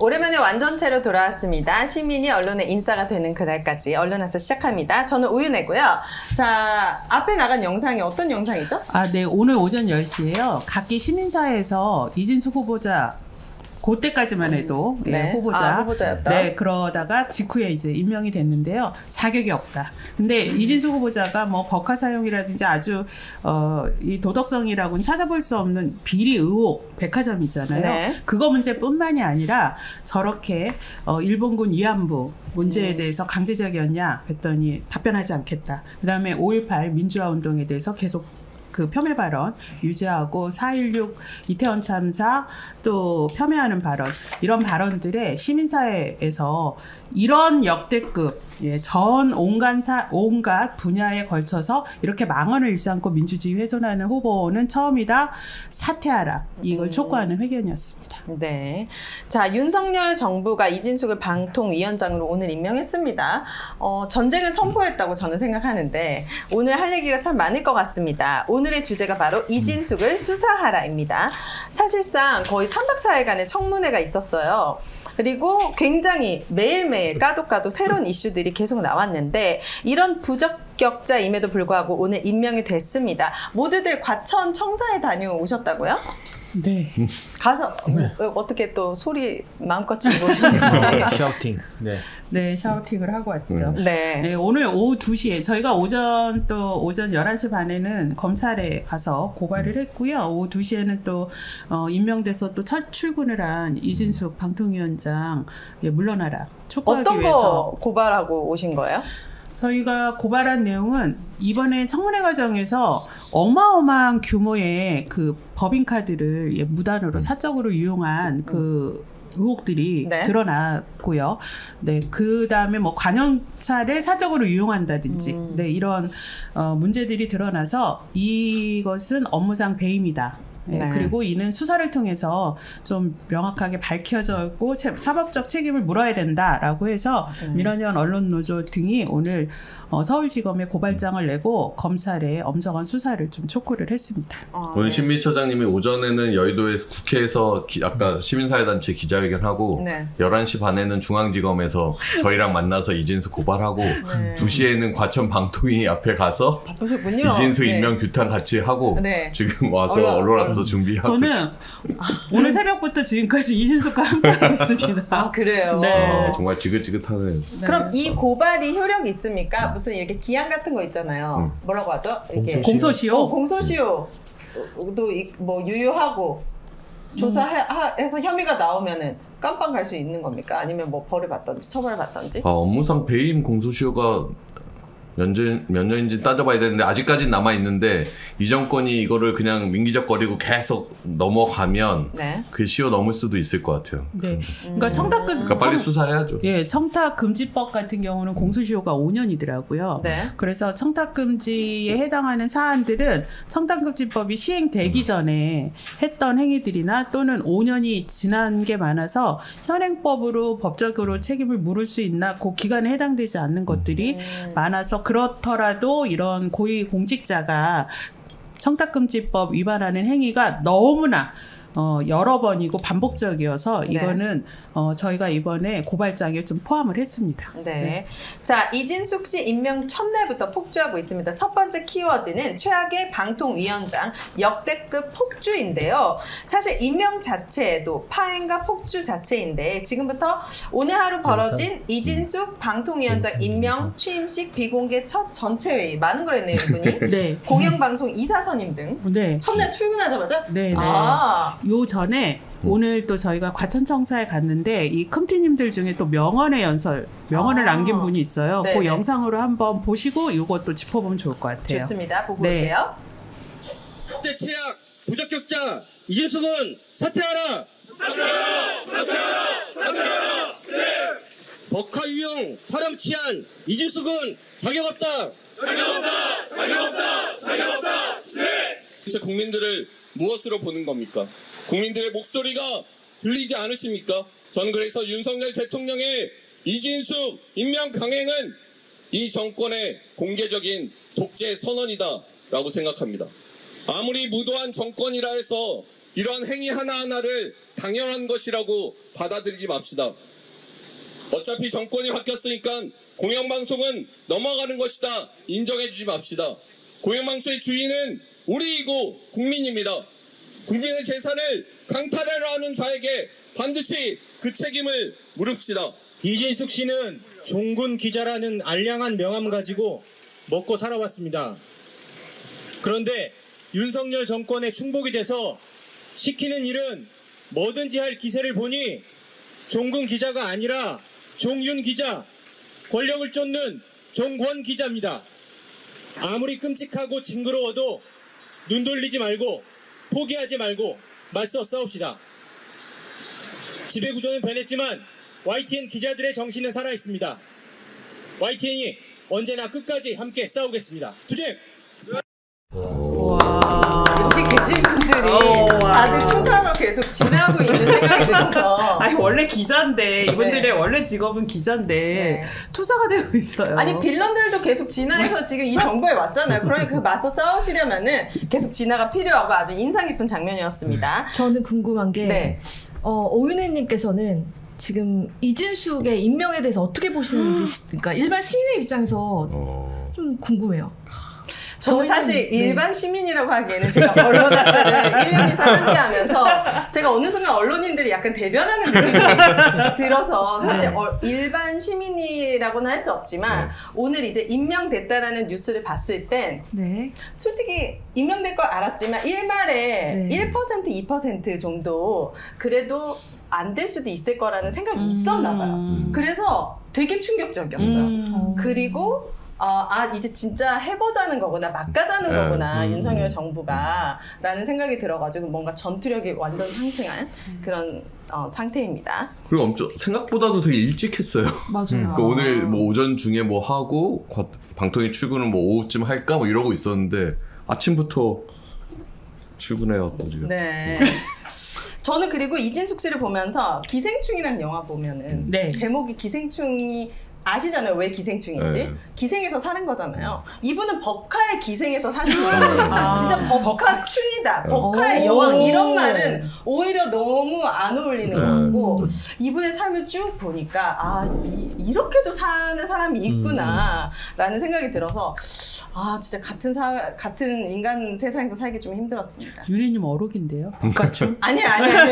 오랜만에 완전체로 돌아왔습니다. 시민이 언론의 인싸가 되는 그날까지 언론에서 시작합니다. 저는 우윤혜고요. 자, 앞에 나간 영상이 어떤 영상이죠? 아, 네. 오늘 오전 10시에요. 각기 시민사회에서 이진숙 후보자 그때까지만 해도 예, 네. 후보자. 아, 후보자였다. 네, 그러다가 직후에 이제 임명이 됐는데요. 자격이 없다. 근데 음. 이진숙 후보자가 뭐 법화 사용이라든지 아주 어, 이 도덕성이라고는 찾아볼 수 없는 비리 의혹 백화점이잖아요. 네. 그거 문제뿐만이 아니라 저렇게 어, 일본군 위안부 음. 문제에 대해서 강제적이었냐 했더니 답변하지 않겠다. 그다음에 5.18 민주화 운동에 대해서 계속 그 폄훼 발언 유지하고 4.16 이태원 참사 또 폄훼하는 발언 이런 발언들에 시민사회에서 이런 역대급 예, 전 온갖 사, 온갖 분야에 걸쳐서 이렇게 망언을 잃지 않고 민주주의 훼손하는 후보는 처음이다 사퇴하라 이걸 촉구하는 회견이었습니다. 네. 자, 윤석열 정부가 이진숙을 방통위원장으로 오늘 임명했습니다. 어, 전쟁을 선포했다고 저는 생각하는데 오늘 할 얘기가 참 많을 것 같습니다. 오늘의 주제가 바로 이진숙을 수사하라입니다. 사실상 거의 3박 4일간의 청문회가 있었어요. 그리고 굉장히 매일매일 까도까도 새로운 이슈들이 계속 나왔는데 이런 부적격자임에도 불구하고 오늘 임명이 됐습니다. 모두들 과천 청사에 다녀오셨다고요? 네. 가서 어, 어떻게 또 소리 마음껏 지르고 오시는지. 샤우팅. 네. 네, 샤우팅을 하고 왔죠. 네. 네, 오늘 오후 2시에 저희가 오전 또 오전 11시 반에는 검찰에 가서 고발을 했고요. 오후 2시에는 또 어, 임명돼서 또 첫 출근을 한 이진숙 방통위원장 예, 물러나라 촉구하기 어떤 위해서 거 고발하고 오신 거예요? 저희가 고발한 내용은 이번에 청문회 과정에서 어마어마한 규모의 그 법인카드를 예, 무단으로 사적으로 이용한 그 의혹들이 네. 드러났고요. 네, 그 다음에 뭐 관용차를 사적으로 이용한다든지, 음. 네, 이런 어, 문제들이 드러나서 이것은 업무상 배임이다. 네, 네. 그리고 이는 수사를 통해서 좀 명확하게 밝혀졌고 체- 사법적 책임을 물어야 된다라고 해서 음. 민원연 언론노조 등이 오늘 어, 서울지검에 고발장을 내고 검찰에 엄정한 수사를 좀 촉구를 했습니다. 어, 오늘 네. 신미처장님이 오전에는 여의도에 국회에서 기- 아까 시민사회단체 기자회견하고 네. 11시 반에는 중앙지검에서 저희랑 만나서 이진수 고발하고 네. 2시에는 과천 방통위 앞에 가서 바쁘셨군요. 이진수 네. 임명 규탄 같이 하고 네. 지금 와서 언론- 언론와서 가서 준비하고 저는 오늘 새벽부터 지금까지 이진숙과 함께하고 있습니다. 아 그래요. 네. 아, 정말 지긋지긋하네요. 그럼 이 고발이 효력이 있습니까? 무슨 이렇게 기한 같은 거 있잖아요. 뭐라고 하죠? 이렇게 공소시효? 어, 공소시효도 이- 뭐 유효하고 조사해서 혐의가 나오면은 깜빵 갈 수 있는 겁니까? 아니면 뭐 벌을 받던지 처벌을 받던지? 아, 업무상 배임 공소시효가 몇, 년, 몇 년인지 따져봐야 되는데 아직까지는 남아 있는데 이 정권이 이거를 그냥 민기적거리고 계속 넘어가면 네. 그 시효 넘을 수도 있을 것 같아요. 네. 그러니까 청탁금 그러니까 빨리 청- 수사해야죠. 예, 청탁 금지법 같은 경우는 공소시효가 5년이더라고요. 네. 그래서 청탁 금지에 해당하는 사안들은 청탁 금지법이 시행되기 전에 했던 행위들이나 또는 5년이 지난 게 많아서 현행법으로 법적으로 책임을 물을 수 있나 그 기간에 해당되지 않는 것들이 많아서 그렇더라도 이런 고위 공직자가 청탁금지법 위반하는 행위가 너무나 어, 여러 번이고 반복적이어서 네. 이거는 어, 저희가 이번에 고발장에 좀 포함을 했습니다. 네. 자, 이진숙 씨 임명 첫날부터 폭주하고 있습니다. 첫 번째 키워드는 최악의 방통위원장 역대급 폭주인데요. 사실 임명 자체도 파행과 폭주 자체인데 지금부터 오늘 하루 벌어진 이진숙 방통위원장 임명 취임식 비공개 첫 전체 회의 많은 걸 했네요, 이분이. 네. 공영방송 이사선임 등 네. 첫날 출근하자마자 네, 네. 아. 요 전에 오늘 또 저희가 과천청사에 갔는데 이 컴티님들 중에 또 명언의 연설, 명언을 아. 남긴 분이 있어요. 네네. 그 영상으로 한번 보시고 이것도 짚어보면 좋을 것 같아요. 좋습니다. 보고 네. 오세요. 역대 최악 부적격자 이준숙은 사퇴하라. 사퇴하라. 사퇴하라. 사퇴하라. 법화 유형 파렴치한 이준숙은 자격 없다. 자격 없다. 자격 없다. 자격 없다. 도대체 국민들을 무엇으로 보는 겁니까? 국민들의 목소리가 들리지 않으십니까? 저는 그래서 윤석열 대통령의 이진숙 임명 강행은 이 정권의 공개적인 독재 선언이다라고 생각합니다. 아무리 무도한 정권이라 해서 이러한 행위 하나하나를 당연한 것이라고 받아들이지 맙시다. 어차피 정권이 바뀌었으니까 공영방송은 넘어가는 것이다. 인정해주지 맙시다. 공영방송의 주인은 우리이고 국민입니다. 국민의 재산을 강탈하려 하는 자에게 반드시 그 책임을 물읍시다. 이진숙 씨는 종군 기자라는 알량한 명함 가지고 먹고 살아왔습니다. 그런데 윤석열 정권에 충복이 돼서 시키는 일은 뭐든지 할 기세를 보니 종군 기자가 아니라 종윤 기자, 권력을 쫓는 종권 기자입니다. 아무리 끔찍하고 징그러워도 눈 돌리지 말고 포기하지 말고 맞서 싸웁시다. 지배구조는 변했지만 YTN 기자들의 정신은 살아있습니다. YTN이 언제나 끝까지 함께 싸우겠습니다. 투쟁! 여기 계신 분들이 다들 투사로 계속 지나고 있는 생각이 들어서 아니 원래 기자인데 이분들의 네. 원래 직업은 기자인데 투사가 되고 있어요. 아니 빌런들도 계속 진화해서 지금 이 정부에 왔잖아요. 그러니까 그 맞서 싸우시려면은 계속 진화가 필요하고 아주 인상 깊은 장면이었습니다. 저는 궁금한 게 네. 어, 오윤혜님께서는 지금 이진숙의 임명에 대해서 어떻게 보시는지 시- 그러니까 일반 시민의 입장에서 좀 궁금해요. 저는 사실 네. 일반 시민이라고 하기에는 제가 언론 학사를 1년 이상 함께 하면서 제가 어느 순간 언론인들이 약간 대변하는 느낌이 들어서 사실 네. 어- 일반 시민이라고는 할 수 없지만 오늘 이제 임명됐다라는 뉴스를 봤을 땐 네. 솔직히 임명될 걸 알았지만 일말에 네. 1% 2% 정도 그래도 안 될 수도 있을 거라는 생각이 있었나 봐요. 그래서 되게 충격적이었어요. 음. 그리고 아, 아, 이제 진짜 해보자는 거구나, 막가자는 네. 거구나, 음. 윤석열 정부가. 라는 생각이 들어가지고 뭔가 전투력이 완전 상승한 그런 어, 상태입니다. 그리고 엄청 생각보다도 되게 일찍 했어요. 맞아요. 그러니까 오늘 뭐 오전 중에 뭐 하고 과- 방통위 출근은 뭐 오후쯤 할까 뭐 이러고 있었는데 아침부터 출근해갖고 지금. 네. 저는 그리고 이진숙 씨를 보면서 기생충이라는 영화 보면은 네. 제목이 기생충이 아시잖아요 왜 기생충인지 네. 기생해서 사는 거잖아요 이분은 법카의 기생해서 사신 네. 거예요 아. 진짜 법카충이다 법카의 오. 여왕 이런 말은 오히려 너무 안 어울리는 네. 것 같고 이분의 삶을 쭉 보니까 아 이, 이렇게도 사는 사람이 있구나라는 생각이 들어서 아 진짜 같은 사 같은 인간 세상에서 살기 좀 힘들었습니다. 윤혜님 어록인데요. 국가춤? 아니 아니 아니.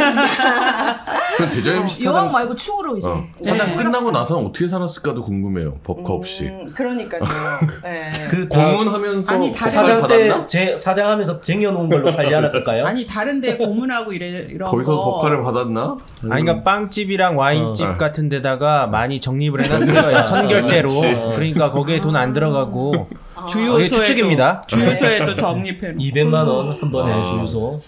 그 MC 여왕 말고 충으로 이제 어, 사장 끝나고 나서는 어떻게 살았을까 도 궁금해요. 법카 없이. 음, 그러니까요. 네. 그 고문하면서 아니, 법카를 사장? 때제 사장하면서 쟁여놓은 걸로 살지 않았을까요? 아니 다른데 고문하고 이래 이런 거기서 거. 법카를 받았나? 아니 그러니까 빵집이랑 와인집 어. 같은 데다가 많이 정립을 해놨을 거예요. 선결제로. 그러니까 거기에 돈 안 들어가고. 주유소에도 이게 추측입니다. 주유소에도 정립해 놓고 200만 원 한 번에 아. 주유소.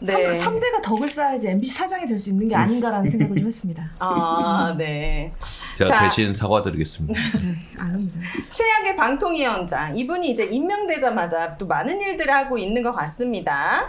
네. 3, 대가 덕을 쌓아야지 MBC 사장이 될 수 있는 게 아닌가라는 생각을 좀 했습니다. 아 네. 제가 자. 대신 사과드리겠습니다. 아닙니다. 최악의 방통위원장 이분이 이제 임명되자마자 또 많은 일들을 하고 있는 것 같습니다.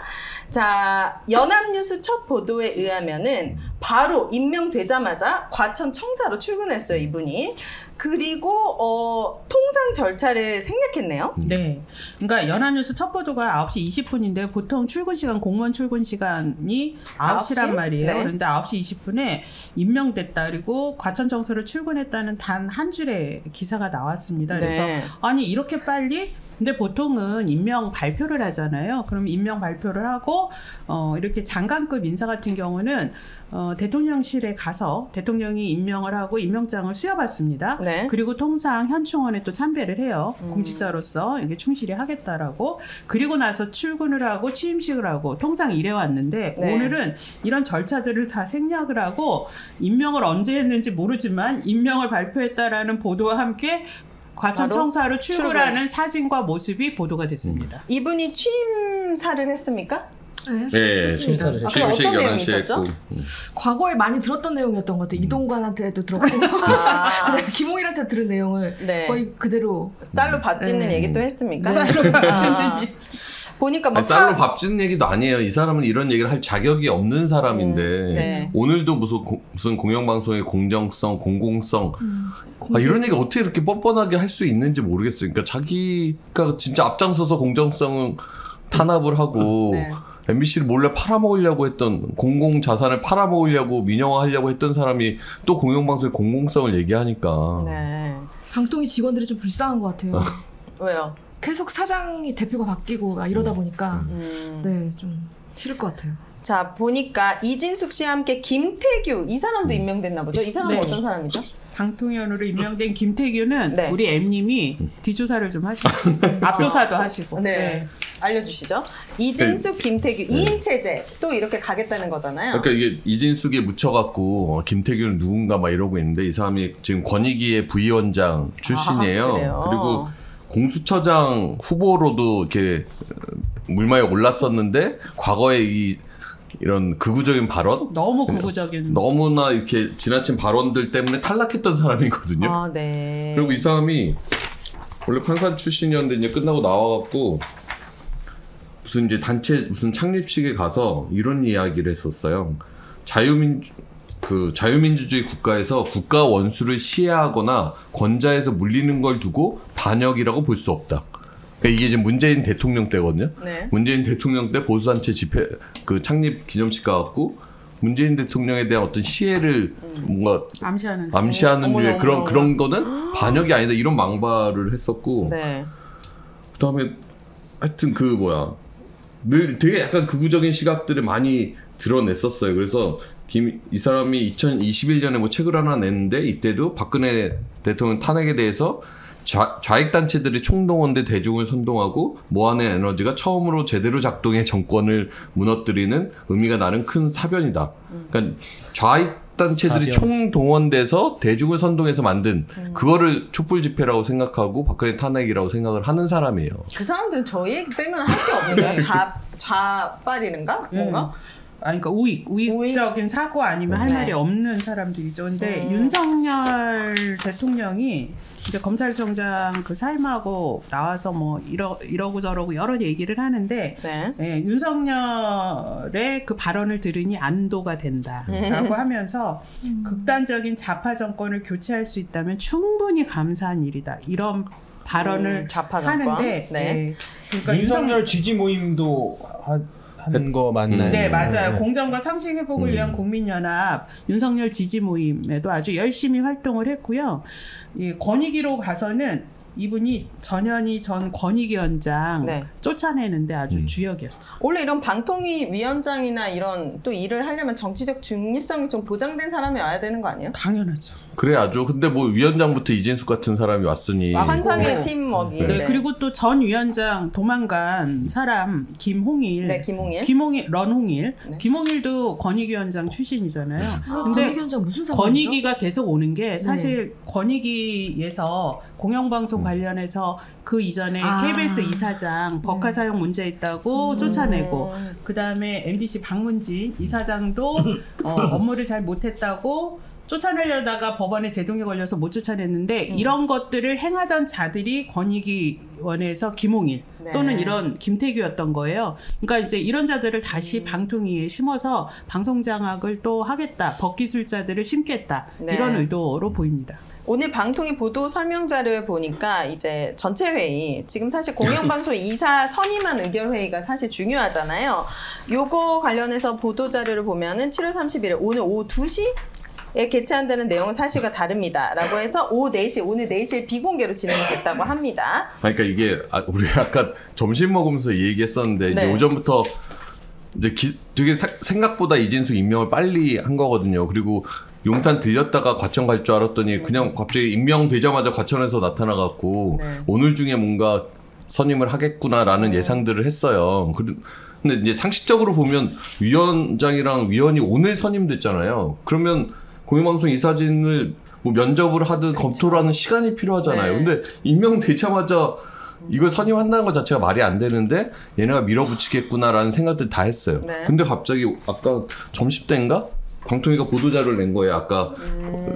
자 연합뉴스 첫 보도에 의하면은 바로 임명되자마자 과천 청사로 출근했어요 이분이. 그리고 어, 통상 절차를 생략했네요. 네. 그러니까 연합뉴스 첫 보도가 9시 20분인데 보통 출근 시간 공무원 출근 시간이 9시란 9시? 말이에요. 네. 그런데 9시 20분에 임명됐다. 그리고 과천 정서를 출근했다는 단 한 줄의 기사가 나왔습니다. 그래서 네. 아니 이렇게 빨리 근데 보통은 임명 발표를 하잖아요. 그럼 임명 발표를 하고 어 이렇게 장관급 인사 같은 경우는 어 대통령실에 가서 대통령이 임명을 하고 임명장을 수여받습니다. 네. 그리고 통상 현충원에 또 참배를 해요. 음. 공직자로서 이게 충실히 하겠다라고. 그리고 나서 출근을 하고 취임식을 하고 통상 이래 왔는데 네. 오늘은 이런 절차들을 다 생략을 하고 임명을 언제 했는지 모르지만 임명을 발표했다라는 보도와 함께 과천 바로 청사로 출근하는 사진과 모습이 보도가 됐습니다. 이분이 취임사를 했습니까? 네, 네, 심사를 아, 그럼 취임식 어떤 내용이 11시에 있었죠? 했고. 음. 과거에 많이 들었던 내용이었던 것 같아요. 이동관한테도 들었고 아. 김홍일한테 들은 내용을 네. 거의 그대로 쌀로 밥 짓는 네. 얘기 또 했습니까? 쌀로 밥 아. 짓는 보니까 막 아니, 쌀로 사- 밥 짓는 얘기도 아니에요. 이 사람은 이런 얘기를 할 자격이 없는 사람인데 음, 네. 오늘도 무슨 고- 무슨 공영방송의 공정성, 공공성 음, 아, 이런 얘기 어떻게 이렇게 뻔뻔하게 할 수 있는지 모르겠어요. 그러니까 자기가 진짜 앞장서서 공정성을 탄압을 하고 네. MBC를 몰래 팔아먹으려고 했던 공공 자산을 팔아먹으려고 민영화하려고 했던 사람이 또 공영방송의 공공성을 얘기하니까 네. 방통위 직원들이 좀 불쌍한 것 같아요. 왜요? 계속 사장이 대표가 바뀌고 막 이러다 보니까 음. 네 좀 싫을 것 같아요. 자 보니까 이진숙 씨와 함께 김태규 이 사람도 임명됐나 보죠? 이 사람은 네. 어떤 사람이죠? 방통위원으로 임명된 김태규는 네. 우리 M님이 뒷조사를 좀 하시고 앞조사도 하시고 네. 알려주시죠. 이진숙, 김태규, 2인 체제 또 이렇게 가겠다는 거잖아요. 그러니까 이게 이진숙에 묻혀갖고 어, 김태균은 누군가 막 이러고 있는데 이 사람이 지금 권익위의 부위원장 출신이에요. 아? 그리고 공수처장 후보로도 이렇게 어, 물마에 올랐었는데 과거에 이 이런 극우적인 발언 너무 극우적인 너무나 이렇게 지나친 발언들 때문에 탈락했던 사람이거든요. 아, 네. 그리고 이 사람이 원래 판사 출신이었는데 이제 끝나고 나와갖고 무슨 이제 단체 무슨 창립식에 가서 이런 이야기를 했었어요. 자유민 그 자유민주주의 국가에서 국가 원수를 시해하거나 권자에서 물리는 걸 두고 반역이라고 볼 수 없다. 그러니까 이게 지금 문재인 대통령 때거든요. 네. 문재인 대통령 때 보수단체 집회 그 창립 기념식 가갖고 문재인 대통령에 대한 어떤 시해를 뭔가 암시하는 암시하는 류의 그런 어머나, 그런 거는 반역이 아니다 이런 망발을 했었고 네. 그다음에 하여튼 그 뭐야 늘 되게 약간 극우적인 시각들을 많이 드러냈었어요. 그래서 김, 이 사람이 2021년에 뭐 책을 하나 냈는데 이때도 박근혜 대통령 탄핵에 대해서 좌, 좌익 단체들이 총동원돼 대중을 선동하고 모아낸 에너지가 처음으로 제대로 작동해 정권을 무너뜨리는 의미가 나는 큰 사변이다. 그러니까 좌익 단체들이. 총동원돼서 대중을 선동해서 만든 그거를 촛불 집회라고 생각하고 박근혜 탄핵이라고 생각을 하는 사람이에요. 그 사람들은 저희 얘기 빼면 할 게 없는데요. 좌, 좌빨이는가? 뭔가? 아니 그러니까 우익, 우익적인 사고 아니면 할 네. 말이 없는 사람들이죠. 근데 음. 윤석열 대통령이 이제 검찰총장 그 사임하고 나와서 뭐 이러 이러고 저러고 여러 얘기를 하는데 네. 예, 윤석열의 그 발언을 들으니 안도가 된다라고 음. 하면서 극단적인 좌파 정권을 교체할 수 있다면 충분히 감사한 일이다. 이런 발언을 음, 좌파 정권. 하는데 네. 예, 그러니까 윤석열 지지 모임도 하, 한거 맞나요? 네, 맞아요. 네. 공정과 상식 회복을 음. 위한 국민연합 윤석열 지지 모임에도 아주 열심히 활동을 했고요. 이 권익위로 가서는 이분이 전현희 전 권익위원장 네. 쫓아내는데 아주 주역이었죠. 원래 이런 방통위 위원장이나 이런 또 일을 하려면 정치적 중립성이 좀 보장된 사람이 와야 되는 거 아니에요? 당연하죠. 그래야죠. 근데 뭐 위원장부터 이진숙 같은 사람이 왔으니 환상의 팀워크. 네, 그리고 또 전 위원장 도망간 사람 김홍일. 네, 김홍일. 김홍일, 런홍일. 김홍일도 권익위원장 출신이잖아요. 아, 근데 권익위원장 무슨 상관이죠? 권익위가 계속 오는 게 사실 권익위에서 공영방송 관련해서 그 이전에 아. KBS 이사장 법카 사용 문제 있다고 쫓아내고 그 다음에 MBC 박문진 이사장도 어, 업무를 잘 못했다고 쫓아내려다가 법원에 제동에 걸려서 못 쫓아냈는데 이런 것들을 행하던 자들이 권익위원회에서 김홍일 네. 또는 이런 김태규였던 거예요. 그러니까 이제 이런 자들을 다시 음. 방통위에 심어서 방송 장악을 또 하겠다, 법기술자들을 심겠다 네. 이런 의도로 보입니다. 오늘 방통위 보도 설명자를 보니까 이제 전체 회의 지금 사실 공영방송 이사 선임한 의결 회의가 사실 중요하잖아요. 요거 관련해서 보도 자료를 보면은 7월 31일 오늘 오후 2시 에 개최한다는 내용은 사실과 다릅니다 라고 해서 오후 4시 오늘 4시에 비공개로 진행이 됐다고 합니다. 그러니까 이게 아, 우리 아까 점심 먹으면서 이 얘기했었는데 이제 네. 오전부터 이제 기- 되게 사- 생각보다 이진숙 임명을 빨리 한 거거든요. 그리고 용산 들렸다가 과천 갈 줄 알았더니 그냥 갑자기 임명되자마자 과천에서 나타나갖고 네. 오늘 중에 뭔가 선임을 하겠구나라는 예상들을 했어요. 근데 이제 상식적으로 보면 위원장이랑 위원이 오늘 선임됐잖아요. 그러면 공영방송 이사진을 뭐 면접을 하든 검토를 하는 시간이 필요하잖아요. 네. 근데 임명되자마자 이걸 선임한다는 것 자체가 말이 안 되는데 얘네가 밀어붙이겠구나라는 생각들 다 했어요. 네. 근데 갑자기 아까 점심 때인가 방통위가 보도자료를 낸 거예요. 아까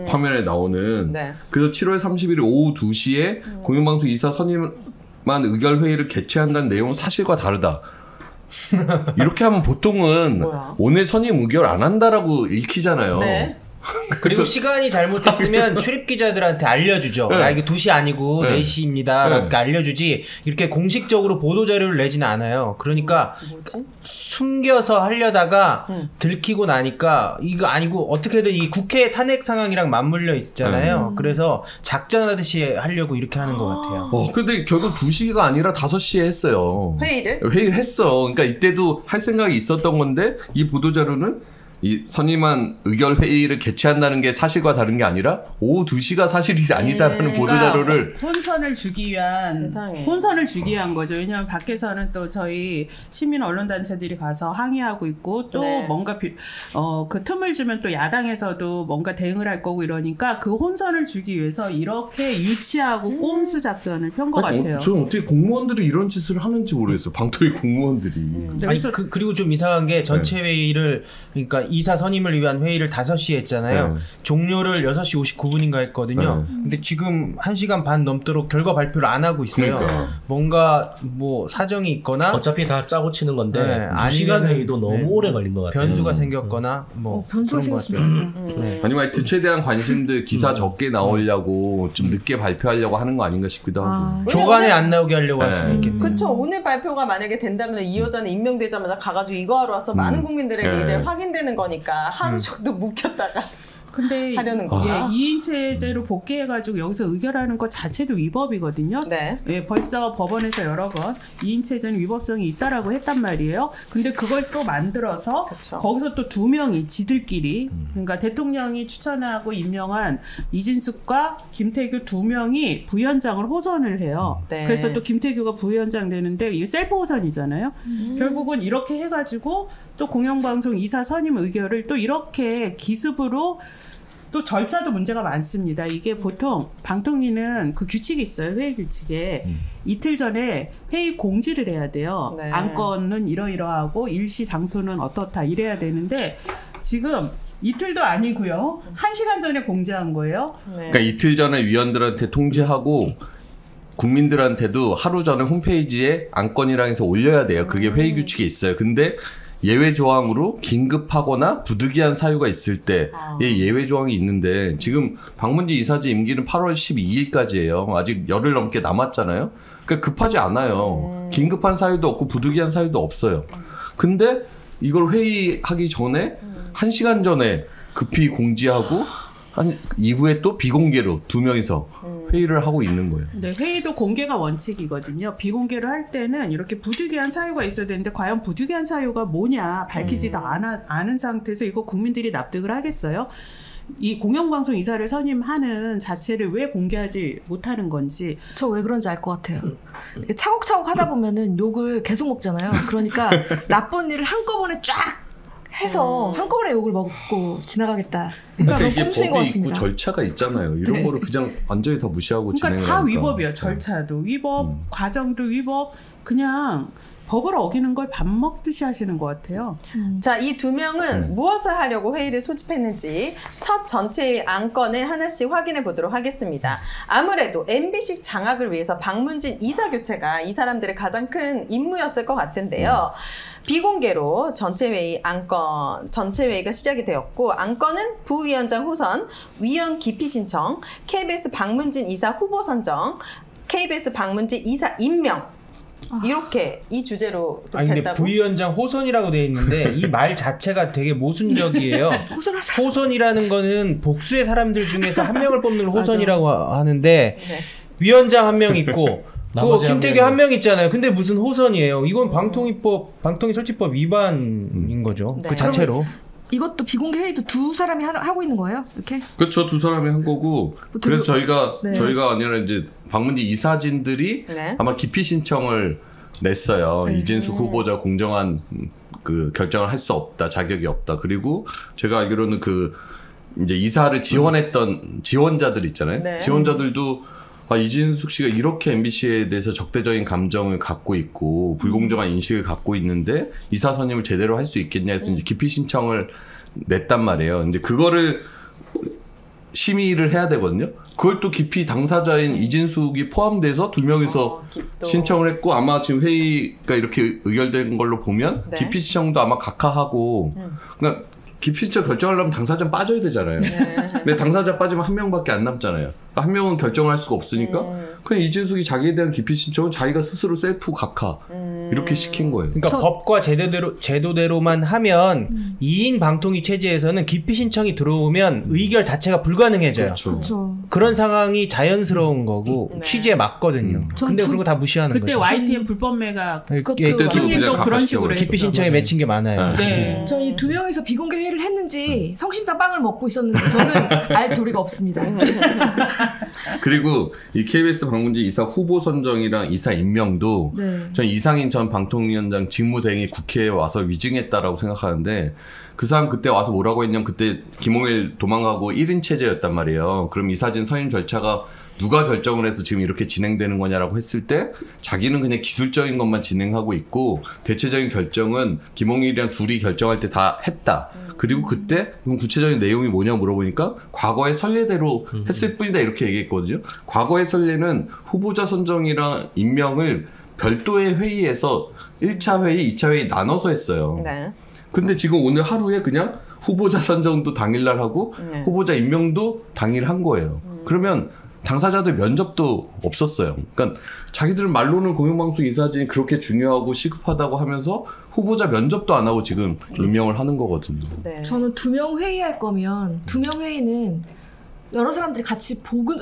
화면에 나오는. 음. 네. 그래서 7월 31일 오후 2시에 공영방송 이사 선임만 의결 회의를 개최한다는 내용은 사실과 다르다. 이렇게 하면 보통은 오늘 선임 의결 안 한다라고 읽히잖아요. 네. 그리고 시간이 잘못됐으면 출입 기자들한테 알려주죠. 네. 야 이게 2시 아니고 네. 4시입니다. 네. 이렇게 알려주지. 이렇게 공식적으로 보도 자료를 내지는 않아요. 그러니까 숨겨서 하려다가 들키고 나니까 이거 아니고 어떻게든 이 국회 탄핵 상황이랑 맞물려 있잖아요. 그래서 작전하듯이 하려고 이렇게 하는 것 같아요. 어, 근데 결국 2시가 아니라 5시에 했어요. 회의를? 회의를 했어. 그러니까 이때도 할 생각이 있었던 건데 이 보도 자료는 이 선임한 의결 회의를 개최한다는 게 사실과 다른 게 아니라 오후 2시가 사실이 아니다라는 보도 자료를 그러니까 혼선을 주기 위한 세상에. 혼선을 주기 위한 거죠. 왜냐하면 밖에서는 또 저희 시민 언론 단체들이 가서 항의하고 있고 또 네. 뭔가 어 그 틈을 주면 또 야당에서도 뭔가 대응을 할 거고 이러니까 그 혼선을 주기 위해서 이렇게 유치하고 꼼수 작전을 편것 아니, 같아요. 어, 저는 어떻게 공무원들이 이런 짓을 하는지 모르겠어요. 방통위 공무원들이. 아니, 그, 그리고 좀 이상한 게 전체 회의를 그러니까 이사 선임을 위한 회의를 5시에 했잖아요. 네. 종료를 6시 59분인가 했거든요. 네. 근데 지금 1시간 반 넘도록 결과 발표를 안 하고 있어요. 그러니까. 뭔가 뭐 사정이 있거나 어차피 다 짜고 치는 건데 네, 두 시간 아니면은, 회의도 너무 네. 오래 걸린 것 같아요. 변수가 생겼거나 뭐 어, 변수가. 네. 아니면 하여튼 최대한 관심들 기사 적게 나오려고 좀 늦게 발표하려고 하는 거 아닌가 싶기도 하고. 아, 조간에 안 나오게 하려고 할 네. 수도 있겠네요. 그쵸. 오늘 발표가 만약에 된다면 이 여자는 임명되자마자 가가지고 이거 하러 와서 많은 국민들에게 네. 이제 확인되는 거니까 하루 음. 정도 묵혔다가 근데 하려는 거야. 예, 2인 체제로 복귀해가지고 여기서 의결하는 것 자체도 위법이거든요. 네. 예, 벌써 법원에서 여러 번 2인 체제는 위법성이 있다라고 했단 말이에요. 근데 그걸 또 만들어서 거기서 또 두 명이 지들끼리 그러니까 대통령이 추천하고 임명한 이진숙과 김태규 두 명이 부위원장을 호선을 해요. 네. 그래서 또 김태규가 부위원장 되는데 이게 셀프 호선이잖아요. 결국은 이렇게 해가지고 또 공영방송 이사 선임 의결을 또 이렇게 기습으로 또 절차도 문제가 많습니다. 이게 보통 방통위는 그 규칙이 있어요. 회의 규칙에 이틀 전에 회의 공지를 해야 돼요. 네. 안건은 이러이러하고 일시 장소는 어떻다 이래야 되는데 지금 이틀도 아니고요. 한 시간 전에 공지한 거예요. 네. 그러니까 이틀 전에 위원들한테 통지하고 국민들한테도 하루 전에 홈페이지에 안건이랑 해서 올려야 돼요. 그게 회의 규칙에 있어요. 근데 예외 조항으로 긴급하거나 부득이한 사유가 있을 때의 예외 조항이 있는데 지금 박문지 이사지 임기는 8월 12일까지예요. 아직 열흘 넘게 남았잖아요. 그러니까 급하지 않아요. 긴급한 사유도 없고 부득이한 사유도 없어요. 근데 이걸 회의하기 전에 한 시간 전에 급히 공지하고 한 이후에 또 비공개로 두 명이서 회의를 하고 있는 거예요. 네, 회의도 공개가 원칙이거든요. 비공개로 할 때는 이렇게 부득이한 사유가 있어야 되는데 과연 부득이한 사유가 뭐냐 밝히지도 않아, 않은 상태에서 이거 국민들이 납득을 하겠어요? 이 공영방송 이사를 선임하는 자체를 왜 공개하지 못하는 건지 저 왜 그런지 알 것 같아요. 차곡차곡 하다 보면은 욕을 계속 먹잖아요. 그러니까 나쁜 일을 한꺼번에 쫙 해서 한꺼번에 욕을 먹고 지나가겠다. 그러니까 그러니까 이게 법이 있고 같습니다. 절차가 있잖아요. 이런 네. 거를 그냥 완전히 다 무시하고 그러니까 진행하니까. 다 위법이에요. 절차도 위법, 음. 과정도 위법. 그냥 법을 어기는 걸 밥 먹듯이 하시는 것 같아요. 자, 이 두 명은 무엇을 하려고 회의를 소집했는지 첫 전체 안건을 하나씩 확인해 보도록 하겠습니다. 아무래도 MBC 장악을 위해서 박문진 이사 교체가 이 사람들의 가장 큰 임무였을 것 같은데요. 비공개로 전체 회의 안건, 전체 회의가 시작이 되었고, 안건은 부위원장 호선, 위원 기피 신청, KBS 박문진 이사 후보 선정, KBS 박문진 이사 임명, 이렇게 이 주제로 아니 근데? 부위원장 호선이라고 돼 있는데 이 말 자체가 되게 모순적이에요. 호선이라는 거는 복수의 사람들 중에서 한 명을 뽑는 걸 호선이라고 하는데 네. 위원장 한 명 있고 또한 김태규 한 명 있잖아요. 근데 무슨 호선이에요? 이건 방통위법, 방통위 설치법 위반인 거죠. 네. 그 자체로. 이것도 비공개 회의도 두 사람이 하, 하고 있는 거예요? 이렇게? 그렇죠 두 사람이 한 거고 그래서 되게- 저희가 네. 저희가 아니라 이제 박문지 이사진들이 네. 아마 기피 신청을 냈어요 네. 이진수 후보자 공정한 음, 그 결정을 할 수 없다 자격이 없다 그리고 제가 알기로는 그 이제 이사를 지원했던 지원자들 있잖아요 네. 지원자들도 아, 이진숙 씨가 이렇게 MBC에 대해서 적대적인 감정을 갖고 있고 불공정한 인식을 갖고 있는데 이사 선임을 제대로 할 수 있겠냐 해서 이제 기피 신청을 냈단 말이에요. 근데 그거를 심의를 해야 되거든요. 그걸 또 깊이 당사자인 이진숙이 포함돼서 두 명이서 신청을 했고 아마 지금 회의가 이렇게 의결된 걸로 보면 네. 기피 신청도 아마 각하하고 그러니까 기피 신청 결정하려면 당사자 빠져야 되잖아요. 근데 당사자 빠지면 한 명밖에 안 남잖아요. 한 명은 결정을 할 수가 없으니까 그냥 이진숙이 자기에 대한 기피 신청은 자기가 스스로 셀프 각하 이렇게 시킨 거예요. 그러니까 법과 제도대로 제도대로만 하면 2인 방통위 체제에서는 기피 신청이 들어오면 의결 자체가 불가능해져요. 그렇죠. 그런 상황이 자연스러운 거고 네. 취지에 맞거든요. 근데 그런 거 다 무시하는 그때 거죠. YTN 불법 매각 예, 그것도 승인도 그런 식으로 기피. 신청에 맺힌 게 많아요. 네. 저이두 명이서 비공개 회의를 했는지 성심당 빵을 먹고 있었는지 저는 알 도리가 없습니다. 그리고 이 KBS 방문지 이사 후보 선정이랑 이사 임명도 네. 전 이상인 전 방통위원장 직무대행이 국회에 와서 위증했다라고 생각하는데 그 사람 그때 와서 뭐라고 했냐면 그때 김홍일 도망가고 1인 체제였단 말이에요. 그럼 이사진 선임 절차가 누가 결정을 해서 지금 이렇게 진행되는 거냐라고 했을 때 자기는 그냥 기술적인 것만 진행하고 있고 대체적인 결정은 김홍일이랑 둘이 결정할 때 다 했다. 그리고 그때 그럼 구체적인 내용이 뭐냐 물어보니까 과거의 선례대로 했을 뿐이다 이렇게 얘기했거든요. 과거의 선례는 후보자 선정이랑 임명을 별도의 회의에서 1차 회의, 2차 회의 나눠서 했어요. 네. 근데 지금 오늘 하루에 그냥 후보자 선정도 당일날 하고 네. 후보자 임명도 당일 한 거예요. 그러면 당사자들 면접도 없었어요. 그러니까 자기들 말로는 공영방송 이사진이 그렇게 중요하고 시급하다고 하면서 후보자 면접도 안 하고 지금 임명을 하는 거거든요. 네. 저는 두 명 회의할 거면 두 명 회의는 여러 사람들이 같이 보고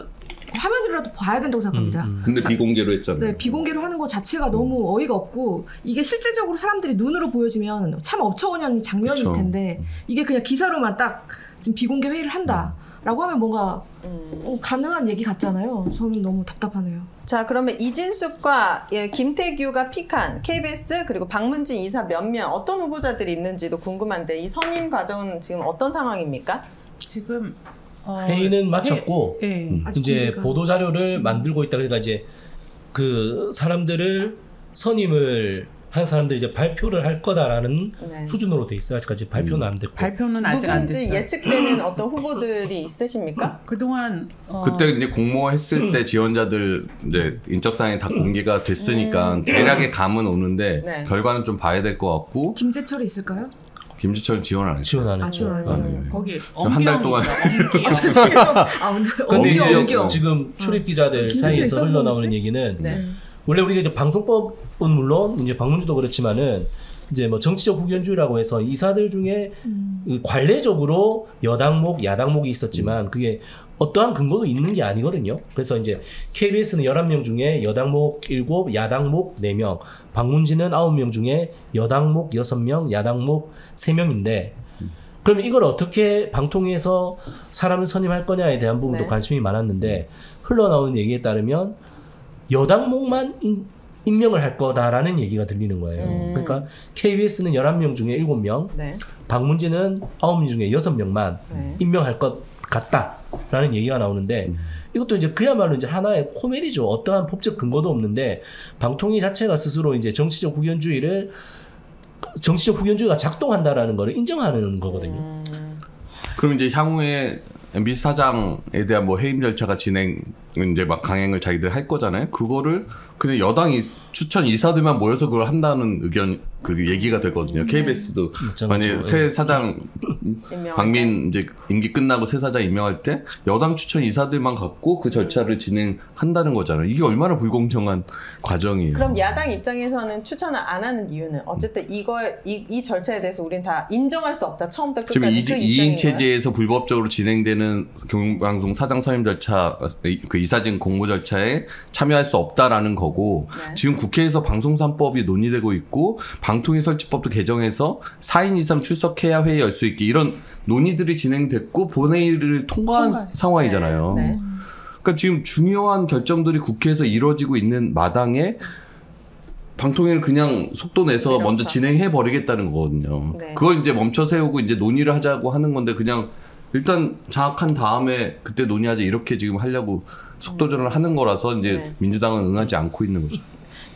화면으로라도 봐야 된다고 생각합니다. 근데 비공개로 했잖아요. 네, 비공개로 하는 것 자체가 너무 어이가 없고 이게 실질적으로 사람들이 눈으로 보여지면 참 업처구니한 장면일 그쵸. 텐데 이게 그냥 기사로만 딱 지금 비공개 회의를 한다 라고 하면 뭔가 어, 가능한 얘기 같잖아요. 저는 너무 답답하네요. 자, 그러면 이진숙과 예, 김태규가 픽한 KBS 그리고 박문진 이사 몇몇 어떤 후보자들이 있는지도 궁금한데 이 선임 과정은 지금 어떤 상황입니까? 지금 어, 회의는 마쳤고 회- 예. 음, 이제 보도 자료를 만들고 있다 그러니까 이제 그 사람들을 선임을 한 사람들이 이제 발표를 할 거다라는 네. 수준으로 돼 있어요. 아직까지 발표는 안 됐고. 발표는 아직 안 누군지 됐어요. 예측되는 어떤 후보들이 있으십니까? 그동안 어, 그때 이제 공모했을 때 지원자들 이제 인적사항이 다 공개가 됐으니까 대략의 감은 오는데 네. 결과는 좀 봐야 될 것 같고 김재철이 있을까요? 김지철 지원 안 했죠. 지원 안 아, 했죠. 지원 안 아, 했어요. 네. 거기 지금 한달 동안 아. 아, 근데 이제. 지금 출입 기자들 김재철 사이에서? 흘러나오는 얘기는 네. 원래 우리가 이제 방송법은 물론 이제 방문주도 그렇지만은 이제 뭐 정치적 후견주의라고 해서 이사들 중에 그 관례적으로 여당목, 야당목이 있었지만 그게 어떠한 근거도 있는 게 아니거든요. 그래서 이제 KBS는 11명 중에 여당목 7, 야당목 4명, 박문진은 9명 중에 여당목 6명, 야당목 3명인데 그럼 이걸 어떻게 방통위에서 사람을 선임할 거냐에 대한 부분도 네. 관심이 많았는데 흘러나오는 얘기에 따르면 여당목만 인, 임명을 할 거다라는 얘기가 들리는 거예요. 음. 그러니까 KBS는 11명 중에 7명, 네. 박문진은 9명 중에 6명만 네. 임명할 것 같다라는 얘기가 나오는데 이것도 이제 그야말로 이제 하나의 코미디죠. 어떠한 법적 근거도 없는데 방통위 자체가 스스로 이제 정치적 후견주의를 정치적 후견주의가 작동한다라는 거를 인정하는 거거든요. 음. 그럼 이제 향후에 MBC 사장에 대한 뭐 해임 절차가 진행 이제 막 강행을 자기들 할 거잖아요. 그거를 그냥 여당 이 추천 이사들만 모여서 그걸 한다는 의견 그 얘기가 되거든요. KBS도 만약 새 사장 박민 이제 임기 끝나고 새 사장 임명할 때 여당 추천 이사들만 갖고 그 절차를 진행한다는 거잖아요. 이게 얼마나 불공정한 과정이에요. 그럼 야당 입장에서는 추천을 안 하는 이유는 어쨌든 이거 이, 이 절차에 대해서 우린 다 인정할 수 없다. 처음부터 지금 끝까지 이, 그인 입장인 거예요. 체제에서 불법적으로 진행되는 공방송 사장 선임 절차, 그 이사진 공모 절차에 참여할 수 없다라는 거고 네. 지금 국회에서 방송산법이 논의되고 있고 방 통위 설치법도 개정해서 4인 이상 출석해야 회의 열 수 있게 이런 논의들이 진행됐고 본회의를 통과한 통과. 상황이잖아요. 네, 네. 그러니까 지금 중요한 결정들이 국회에서 이루어지고 있는 마당에 방통위는 그냥 속도 내서 먼저 진행해 버리겠다는 거거든요. 네. 그걸 이제 멈춰 세우고 이제 논의를 하자고 하는 건데 그냥 일단 장악한 다음에 그때 논의하자 이렇게 지금 하려고 속도전을 하는 거라서 이제 네. 민주당은 응하지 않고 있는 거죠.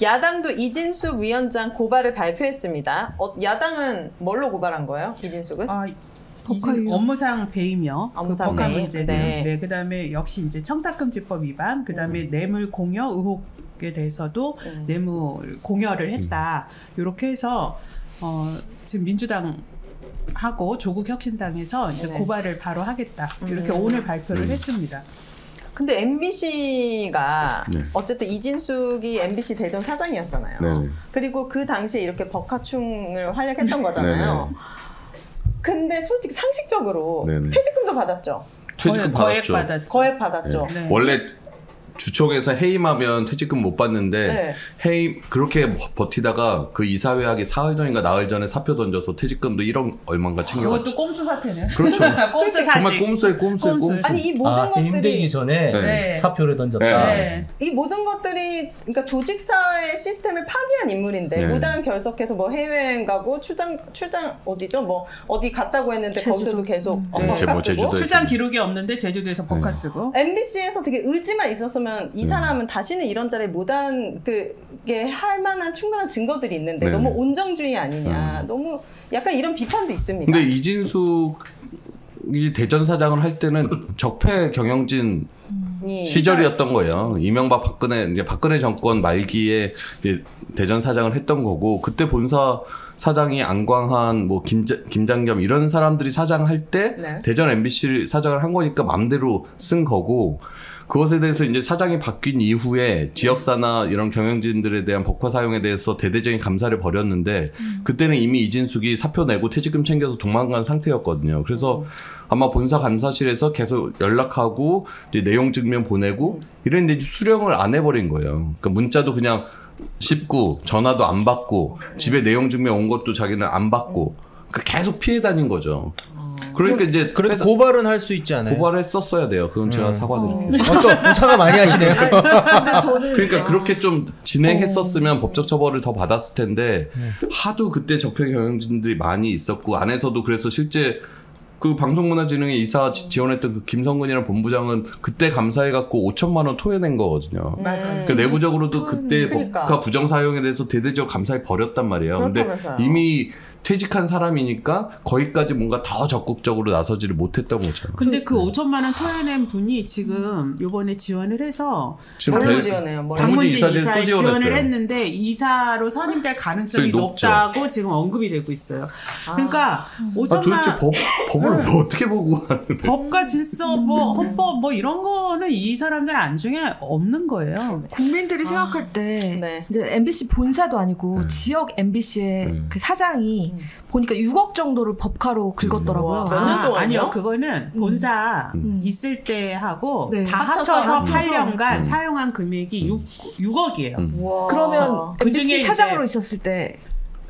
야당도 이진숙 위원장 고발을 발표했습니다. 어, 야당은 뭘로 고발한 거예요? 이진숙은? 아, 이진 업무상 배임이요. 업무상 그 배임. 네. 네. 그다음에 역시 이제 청탁금지법 위반, 그다음에 음. 뇌물 공여 의혹에 대해서도 뇌물 공여를 했다. 이렇게 해서 어, 지금 민주당 하고 조국 혁신당에서 이제 네. 고발을 바로 하겠다. 이렇게 음. 오늘 발표를 음. 했습니다. 근데 MBC가 네. 어쨌든 이진숙이 MBC 대전 사장이었잖아요. 네네. 그리고 그 당시에 이렇게 법화충을 활약했던 거잖아요. 근데 솔직히 상식적으로 네네. 퇴직금도 받았죠. 퇴직금 거액 받았죠. 받았죠. 거액 받았죠. 네. 원래 주총에서 해임하면 퇴직금 못 받는데 네. 해임 그렇게 버티다가 그 이사회하기 사흘 전인가 나흘 전에 사표 던져서 퇴직금도 1억 얼마인가 챙겨갔죠. 그것도 꼼수 사태네요. 그렇죠. 꼼수. 정말 꼼수에 꼼수에 꼼수. 꼼수. 아니 이 모든 아, 것들이 임대기 전에 네. 사표를 던졌다. 네. 이 모든 것들이 그러니까 조직 사회 시스템을 파괴한 인물인데 네. 무단 결석해서 뭐 해외여행 가고 출장 출장 어디죠? 뭐 어디 갔다고 했는데 제주도. 거기서도 계속 어, 네. 법카 제뭐 쓰고 출장 기록이 없는데 제주도에서 법카 쓰고. MBC에서 되게 의지만 있었으면 이 네. 사람은 다시는 이런 자리에 못한 그게 할 만한 충분한 증거들이 있는데 네. 너무 온정주의 아니냐. 너무 약간 이런 비판도 있습니다. 근데 이진숙이 대전 사장을 할 때는 적폐 경영진 이- 시절이었던 거예요. 이명박 박근혜 이제 박근혜 정권 말기에 이제 대전 사장을 했던 거고 그때 본사 사장이 안광한 뭐 김자, 김장겸 이런 사람들이 사장할 때 네. 대전 MBC 사장을 한 거니까 맘대로 쓴 거고 그것에 대해서 이제 사장이 바뀐 이후에 지역사나 이런 경영진들에 대한 법화 사용에 대해서 대대적인 감사를 벌였는데 그때는 이미 이진숙이 사표 내고 퇴직금 챙겨서 도망간 상태였거든요. 그래서 아마 본사 감사실에서 계속 연락하고 이제 내용 증명 보내고 이랬는데 이제 수령을 안 해버린 거예요. 그러니까 문자도 그냥 씹고 전화도 안 받고 집에 내용 증명 온 것도 자기는 안 받고 그 계속 피해 다닌 거죠. 그러니까 이제 그래도 고발은 할 수 있지 않아요? 고발했었어야 돼요. 그건 제가 음. 사과드릴게요. 어, 또 사과 많이 하시네요. 그러니까 그렇게 좀 진행했었으면 법적 처벌을 더 받았을 텐데 네. 하도 그때 적폐 경영진들이 많이 있었고 안에서도 그래서 실제 그 방송문화진흥에 이사 지- 지원했던 그 김성근이라는 본부장은 그때 감사해갖고 5천만 원 토해낸 거거든요. 맞아요. 그 내부적으로도 그때 그러니까. 법과 부정 사용에 대해서 대대적 감사해 버렸단 말이에요. 근데 그렇다면서요. 이미 퇴직한 사람이니까 거기까지 뭔가 더 적극적으로 나서지를 못했던 거죠. 근데 그 5천만 원 토해낸 분이 지금 요번에 지원을 해서 지금 방문 대- 지원해요. 뭐. 이사를 또 지원을 지원했어요. 했는데 이사로 선임될 가능성이 높죠. 높다고 지금 언급이 되고 있어요. 그러니까 아, 5천만 도대체 법, 법을 뭐 어떻게 보고 하는 법과 질서, 뭐 헌법 뭐 이런 거는 이 사람들 안중에 없는 거예요. 국민들이 생각할 때 네. 이제 MBC 본사도 아니고 지역 MBC의 그 사장이 보니까 6억 정도를 법카로 긁었더라고요. 와, 몇년 동안요? 아니요, 그거는 본사 있을 때 하고 네. 다 합쳐서, 합쳐서 합쳐서. 8년간 음. 사용한 금액이 6, 6억이에요. 와. 그러면 그 중에 MBC 이제 사장으로 있었을 때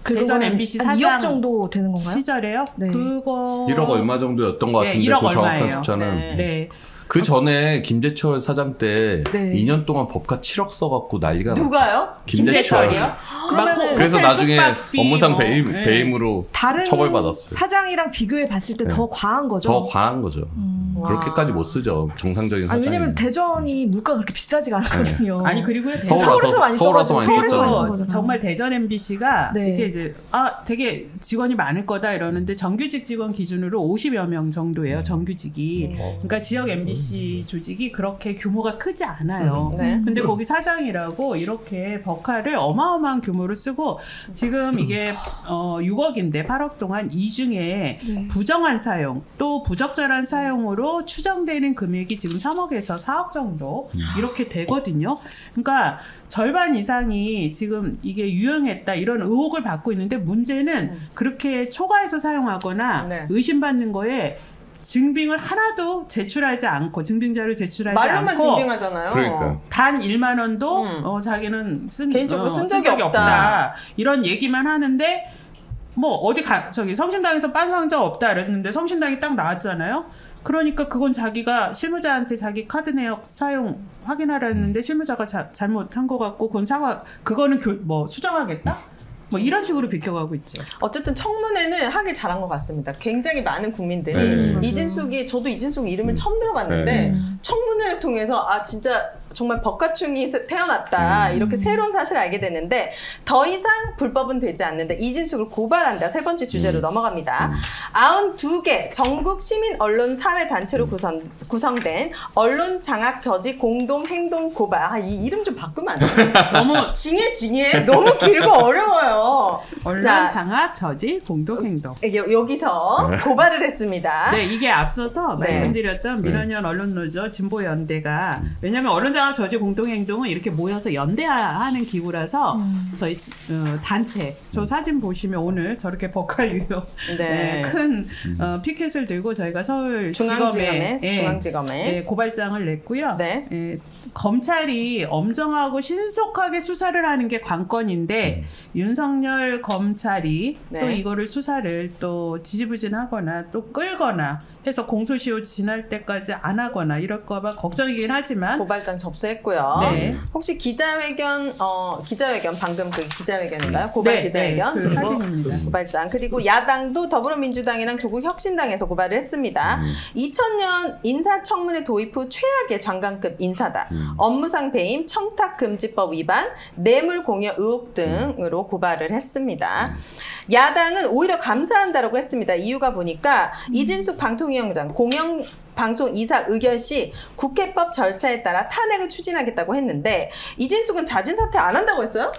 대전 MBC 한 사장 2억 정도 되는 건가요? 시절에요? 네. 그거 1억 얼마 정도였던 것 네, 같은데 1억 그 정확한 얼마예요. 숫자는 네. 네. 그 전에 김재철 사장 때 네. 2년 동안 법카 7억 써갖고 난리가 났 누가요? 김재철. 김재철이요? 그러면은 그래서 호텔 나중에 업무상 뭐, 배임, 네. 배임으로 다른 처벌받았어요. 사장이랑 비교해 봤을 때더 과한 거죠. 더 과한 거죠. 그렇게까지 못 쓰죠. 정상적인 아, 사장이. 왜냐면 대전이 물가 그렇게 비싸지가 않거든요. 아니 그리고요 네. 서울 서울에서 많이 서울 서울에서. 많이 거잖아요. 정말 대전 MBC가 네. 이게 이제 아 되게 직원이 많을 거다 이러는데 정규직 직원 기준으로 50여 명 정도예요 정규직이. 그러니까 지역 MBC 조직이 그렇게 규모가 크지 않아요. 네. 근데 거기 사장이라고 이렇게 버카를 어마어마한 규모로 쓰고 지금 이게 어 6억인데 8억 동안 이 중에 부정한 사용 또 부적절한 사용으로 추정되는 금액이 지금 3억에서 4억 정도 이렇게 되거든요. 그러니까 절반 이상이 지금 이게 유용했다 이런 의혹을 받고 있는데 문제는 그렇게 초과해서 사용하거나 네. 의심받는 거에 증빙을 하나도 제출하지 않고 증빙자를 제출하지 말로만 않고 증빙하잖아요. 그러니까요. 단 1만 원도 음. 어, 자기는 쓴, 개인적으로 어, 쓴 적이 없다. 이런 얘기만 하는데 뭐 어디 가 저기 성심당에서 빤상자 없다 이랬는데 성심당이 딱 나왔잖아요. 그러니까 그건 자기가 실무자한테 자기 카드 내역 사용 확인하라 했는데 실무자가 자, 잘못한 것 같고 그건 사과 그거는 교, 뭐 수정하겠다. 뭐 이런 식으로 비켜가고 있죠. 어쨌든 청문회는 하길 잘한 것 같습니다. 굉장히 많은 국민들이 네. 이진숙이 저도 이진숙 이름을 처음 들어봤는데 네. 청문회를 통해서 아 진짜 정말 법가충이 세- 태어났다 이렇게 새로운 사실을 알게 됐는데 더 이상 불법은 되지 않는다 이진숙을 고발한다 세 번째 주제로 넘어갑니다. 92개 전국 시민 언론 사회 단체로 구성, 구성된 언론 장악 저지 공동 행동 고발 아, 이 이름 좀 바꾸면 안 돼요? 너무 징해 징해 너무 길고 어려워요. 언론 자. 장악 저지 공동 행동. 여, 여기서 고발을 했습니다. 네, 이게 앞서서 네. 말씀드렸던 민원연 언론노조 진보연대가 왜냐하면 언론 장악 저지 공동행동은 이렇게 모여서 연대하는 기구라서 음. 저희 지- 어, 단체 저 사진 보시면 오늘 저렇게 법화 유효 네. 네, 큰 어, 피켓을 들고 저희가 서울 중앙지검에 지검에, 예, 중앙지검에 예, 고발장을 냈고요. 네. 예, 검찰이 엄정하고 신속하게 수사를 하는 게 관건인데 윤석열 검찰이 네. 또 이거를 수사를 또 지지부진하거나 또 끌거나 해서 공소시효 지날 때까지 안 하거나 이럴까봐 걱정이긴 하지만 고발장 접수했고요. 네. 혹시 기자회견 어 기자회견 방금 그 기자회견인가요? 고발 네, 기자회견 네, 그 사진입니다. 고발장 그리고 야당도 더불어민주당이랑 조국혁신당에서 고발을 했습니다. 2000년 인사청문회 도입 후 최악의 장관급 인사다. 업무상 배임, 청탁 금지법 위반, 뇌물 공여 의혹 등으로 고발을 했습니다. 야당은 오히려 감사한다라고 했습니다. 이유가 보니까 이진숙 방통위원장 공영 방송 이사 의결 시 국회법 절차에 따라 탄핵을 추진하겠다고 했는데 이진숙은 자진 사퇴 안 한다고 했어요?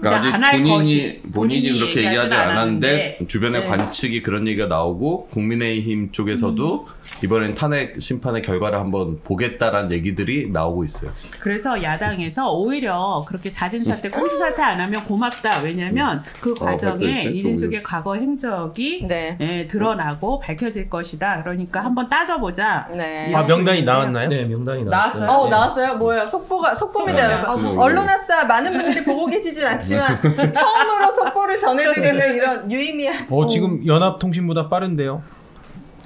그러니까 이제 아직 본인이 것이- 본인이 본인이 그렇게 얘기하지 않았는데 주변의 네. 관측이 그런 얘기가 나오고 국민의힘 쪽에서도 이번엔 탄핵 심판의 결과를 한번 보겠다라는 얘기들이 나오고 있어요. 그래서 야당에서 오히려 그렇게 자진 사퇴, 꼼수 사퇴 안 하면 고맙다. 왜냐하면 그 어, 과정에 밝혀졌어요? 이진숙의 과거 행적이 네. 예, 드러나고 밝혀질 것이다. 그러니까 한번 따져보자. 네. 아 명단이 나왔나요? 네, 명단이 나왔어요. 어 네. 나왔어요? 뭐예요? 속보가 속보입니다. 여러분. 아, 언론 아싸 많은 분들이 보고 계시진 않 지만 처음으로 속보를 전해드리는 이런 유의미한. 어 지금 연합통신보다 빠른데요.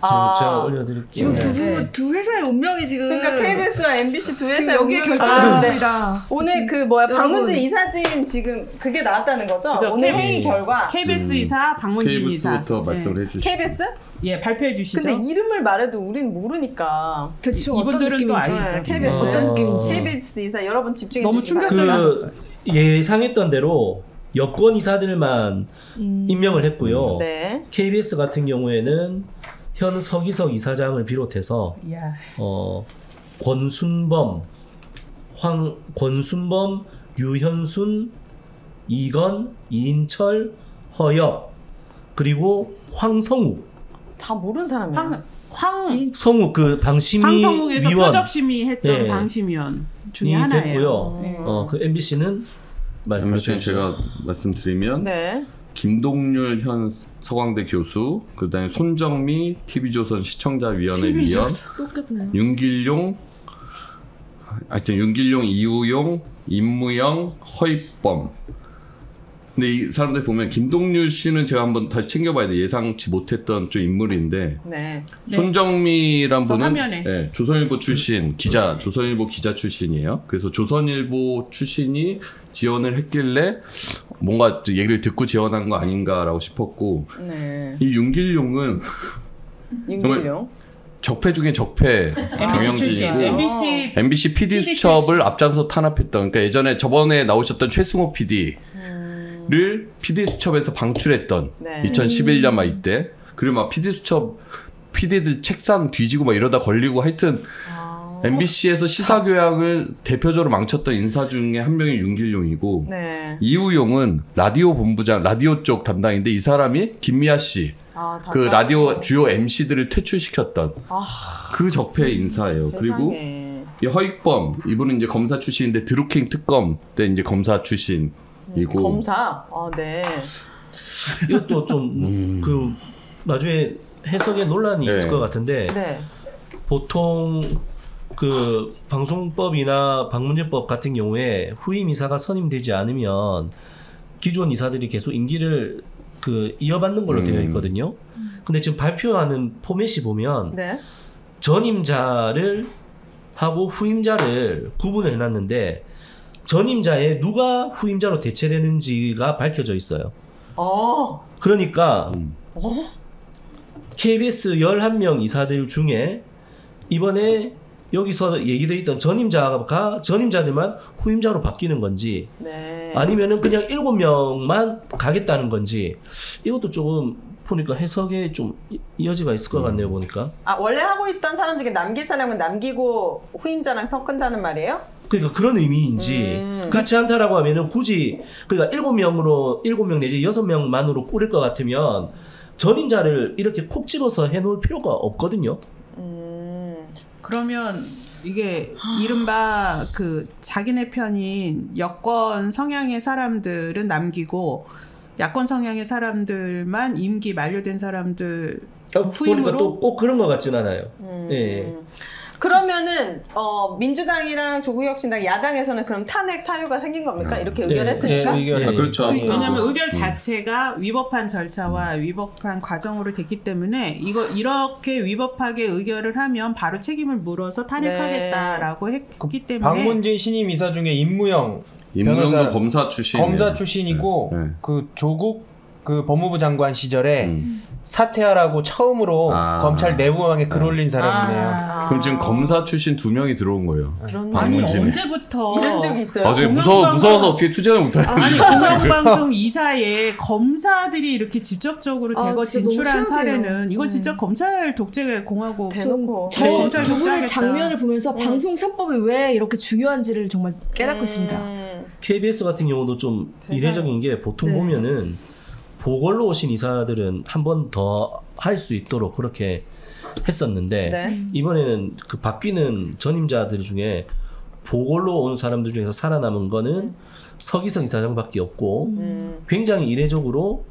아. 제가 올려드릴게요. 지금 두, 네. 분- 두 회사의 운명이 지금 그러니까 KBS와 MBC 두 회사 여기에 결정됐습니다. 다른데 오늘 그 뭐야 여러분. 방문진 이사진 지금 그게 나왔다는 거죠? 그죠? 오늘 K- 회의 결과 KBS 이사, 박문진 이사. KBS부터 말씀을 해주시죠. KBS? 예, 발표해 주시죠. 근데 이름을 말해도 우린 모르니까. 대충 어떤 이분들은 또 느낌인지 아시죠? 네, KBS. 어떤 느낌인지 KBS 이사 여러분 집중해 너무 주시면 충격적이야. 그 예상했던 대로 여권 이사들만 임명을 했고요. 네. KBS 같은 경우에는 현 서기석 이사장을 비롯해서 야. 어, 권순범, 황 권순범, 유현순, 이건, 이인철, 허엽 그리고 황성욱. 다 모르는 사람이야. 황, 황 성욱 그 방심위 황성욱에서 위원 표적 심의 했던 예. 방심위원 중에 이 하나예요. 됐고요. 네. 어, 그 MBC는 MBC 제가 말씀드리면 네. 김동률 현 서강대 교수, 그다음에 손정미 TV조선 시청자위원회 위원. 윤길용, 하여튼 윤길용, 이우용, 임무영, 허입범. 근데 이 사람들 보면 김동률 씨는 제가 한번 다시 챙겨봐야 돼 예상치 못했던 좀 인물인데 네. 손정미란 저 분은. 예, 조선일보 출신 기자, 조선일보 기자 출신이에요. 그래서 조선일보 출신이 지원을 했길래 뭔가 또 얘기를 듣고 지원한 거 아닌가라고 싶었고 네. 이 윤길용은 윤길용. 적폐 중에 적폐. 경영진이고 MBC MBC PD 수첩을 앞장서 탄압했던 그러니까 예전에 저번에 나오셨던 최승호 PD 를 PD 수첩에서 방출했던 네. 2011년 막 이때 그리고 막 PD 수첩 PD들 책상 뒤지고 막 이러다 걸리고 하여튼 MBC에서 시사 교양을 대표적으로 망쳤던 인사 중에 한 명이 윤길용이고 네. 이우용은 라디오 본부장 라디오 쪽 담당인데 이 사람이 김미아 씨 아, 다 그. 라디오 주요 MC들을 퇴출시켰던 아, 그 적폐 인사예요. 그리고 세상에. 이 허익범 이분은 이제 검사 출신인데 드루킹 특검 때 이제 검사 출신 이고 검사. 아, 네. 이것도 좀 그 나중에 해석에 논란이 네. 있을 것 같은데 네. 보통 그 방송법이나 방문제법 같은 경우에 후임 이사가 선임되지 않으면 기존 이사들이 계속 임기를 그 이어받는 걸로 되어 있거든요. 근데 지금 발표하는 포맷이 보면 네. 전임자를 하고 후임자를 구분을 해놨는데 전임자에 누가 후임자로 대체되는지가 밝혀져 있어요. 어. 그러니까 어? KBS 11명 이사들 중에 이번에 여기서 얘기돼 있던 전임자가 전임자들만 후임자로 바뀌는 건지 네. 아니면은 그냥 7명만 가겠다는 건지 이것도 조금 보니까 해석에 좀 이- 여지가 있을 것 같네요 보니까 아, 원래 하고 있던 사람 중에 남길 사람은 남기고 후임자랑 섞은다는 말이에요? 그러니까 그런 의미인지 음. 그렇지 않다라고 하면은 굳이 그러니까 7명으로 7명 내지 6명만으로 꾸릴 것 같으면 전임자를 이렇게 콕 집어서 해놓을 필요가 없거든요. 그러면 이게 이른바 그 자기네 편인 여권 성향의 사람들은 남기고 야권 성향의 사람들만 임기 만료된 사람들 보니까 후임으로 또꼭 그런 것 같진 않아요. 음. 예. 그러면은 어, 민주당이랑 조국혁신당 야당에서는 그럼 탄핵 사유가 생긴 겁니까? 이렇게 의결했으니까? 아, 그렇죠. 왜냐하면 어. 의결 자체가 위법한 절차와 위법한 과정으로 됐기 때문에 이거 이렇게 위법하게 의결을 하면 바로 책임을 물어서 탄핵하겠다라고 했기 때문에 박문진 신임 이사 중에 임무영 임무영도 변호사- 검사 출신이에요. 검사 출신이고 네, 네. 그 조국 그 법무부 장관 시절에 음. 사퇴하라고 처음으로 아. 검찰 내부망에 글 올린 사람이네요. 아. 그럼 지금 검사 출신 두 명이 들어온 거예요. 아니 박문진에. 언제부터 이런 적이 있어요? 아, 무서워 무서워서 어떻게 투자를 못하는 아니 공영방송 이사에 검사들이 이렇게 직접적으로 아, 대거 진짜 너무 진출한. 사례는 이건 진짜 음. 검찰 독재 공화국 대놓고 저 검찰 두 분의 독재하겠다. 장면을 보면서 음. 방송 3법이 왜 이렇게 중요한지를 정말 깨닫고 있습니다. 음. KBS 같은 경우도 좀 세상에. 이례적인 게 보통 네. 보면은 보궐로 오신 이사들은 한 번 더 할 수 있도록 그렇게 했었는데 네. 이번에는 그 바뀌는 전임자들 중에 보궐로 온 사람들 중에서 살아남은 거는 서기석 이사장밖에 없고 음. 굉장히 이례적으로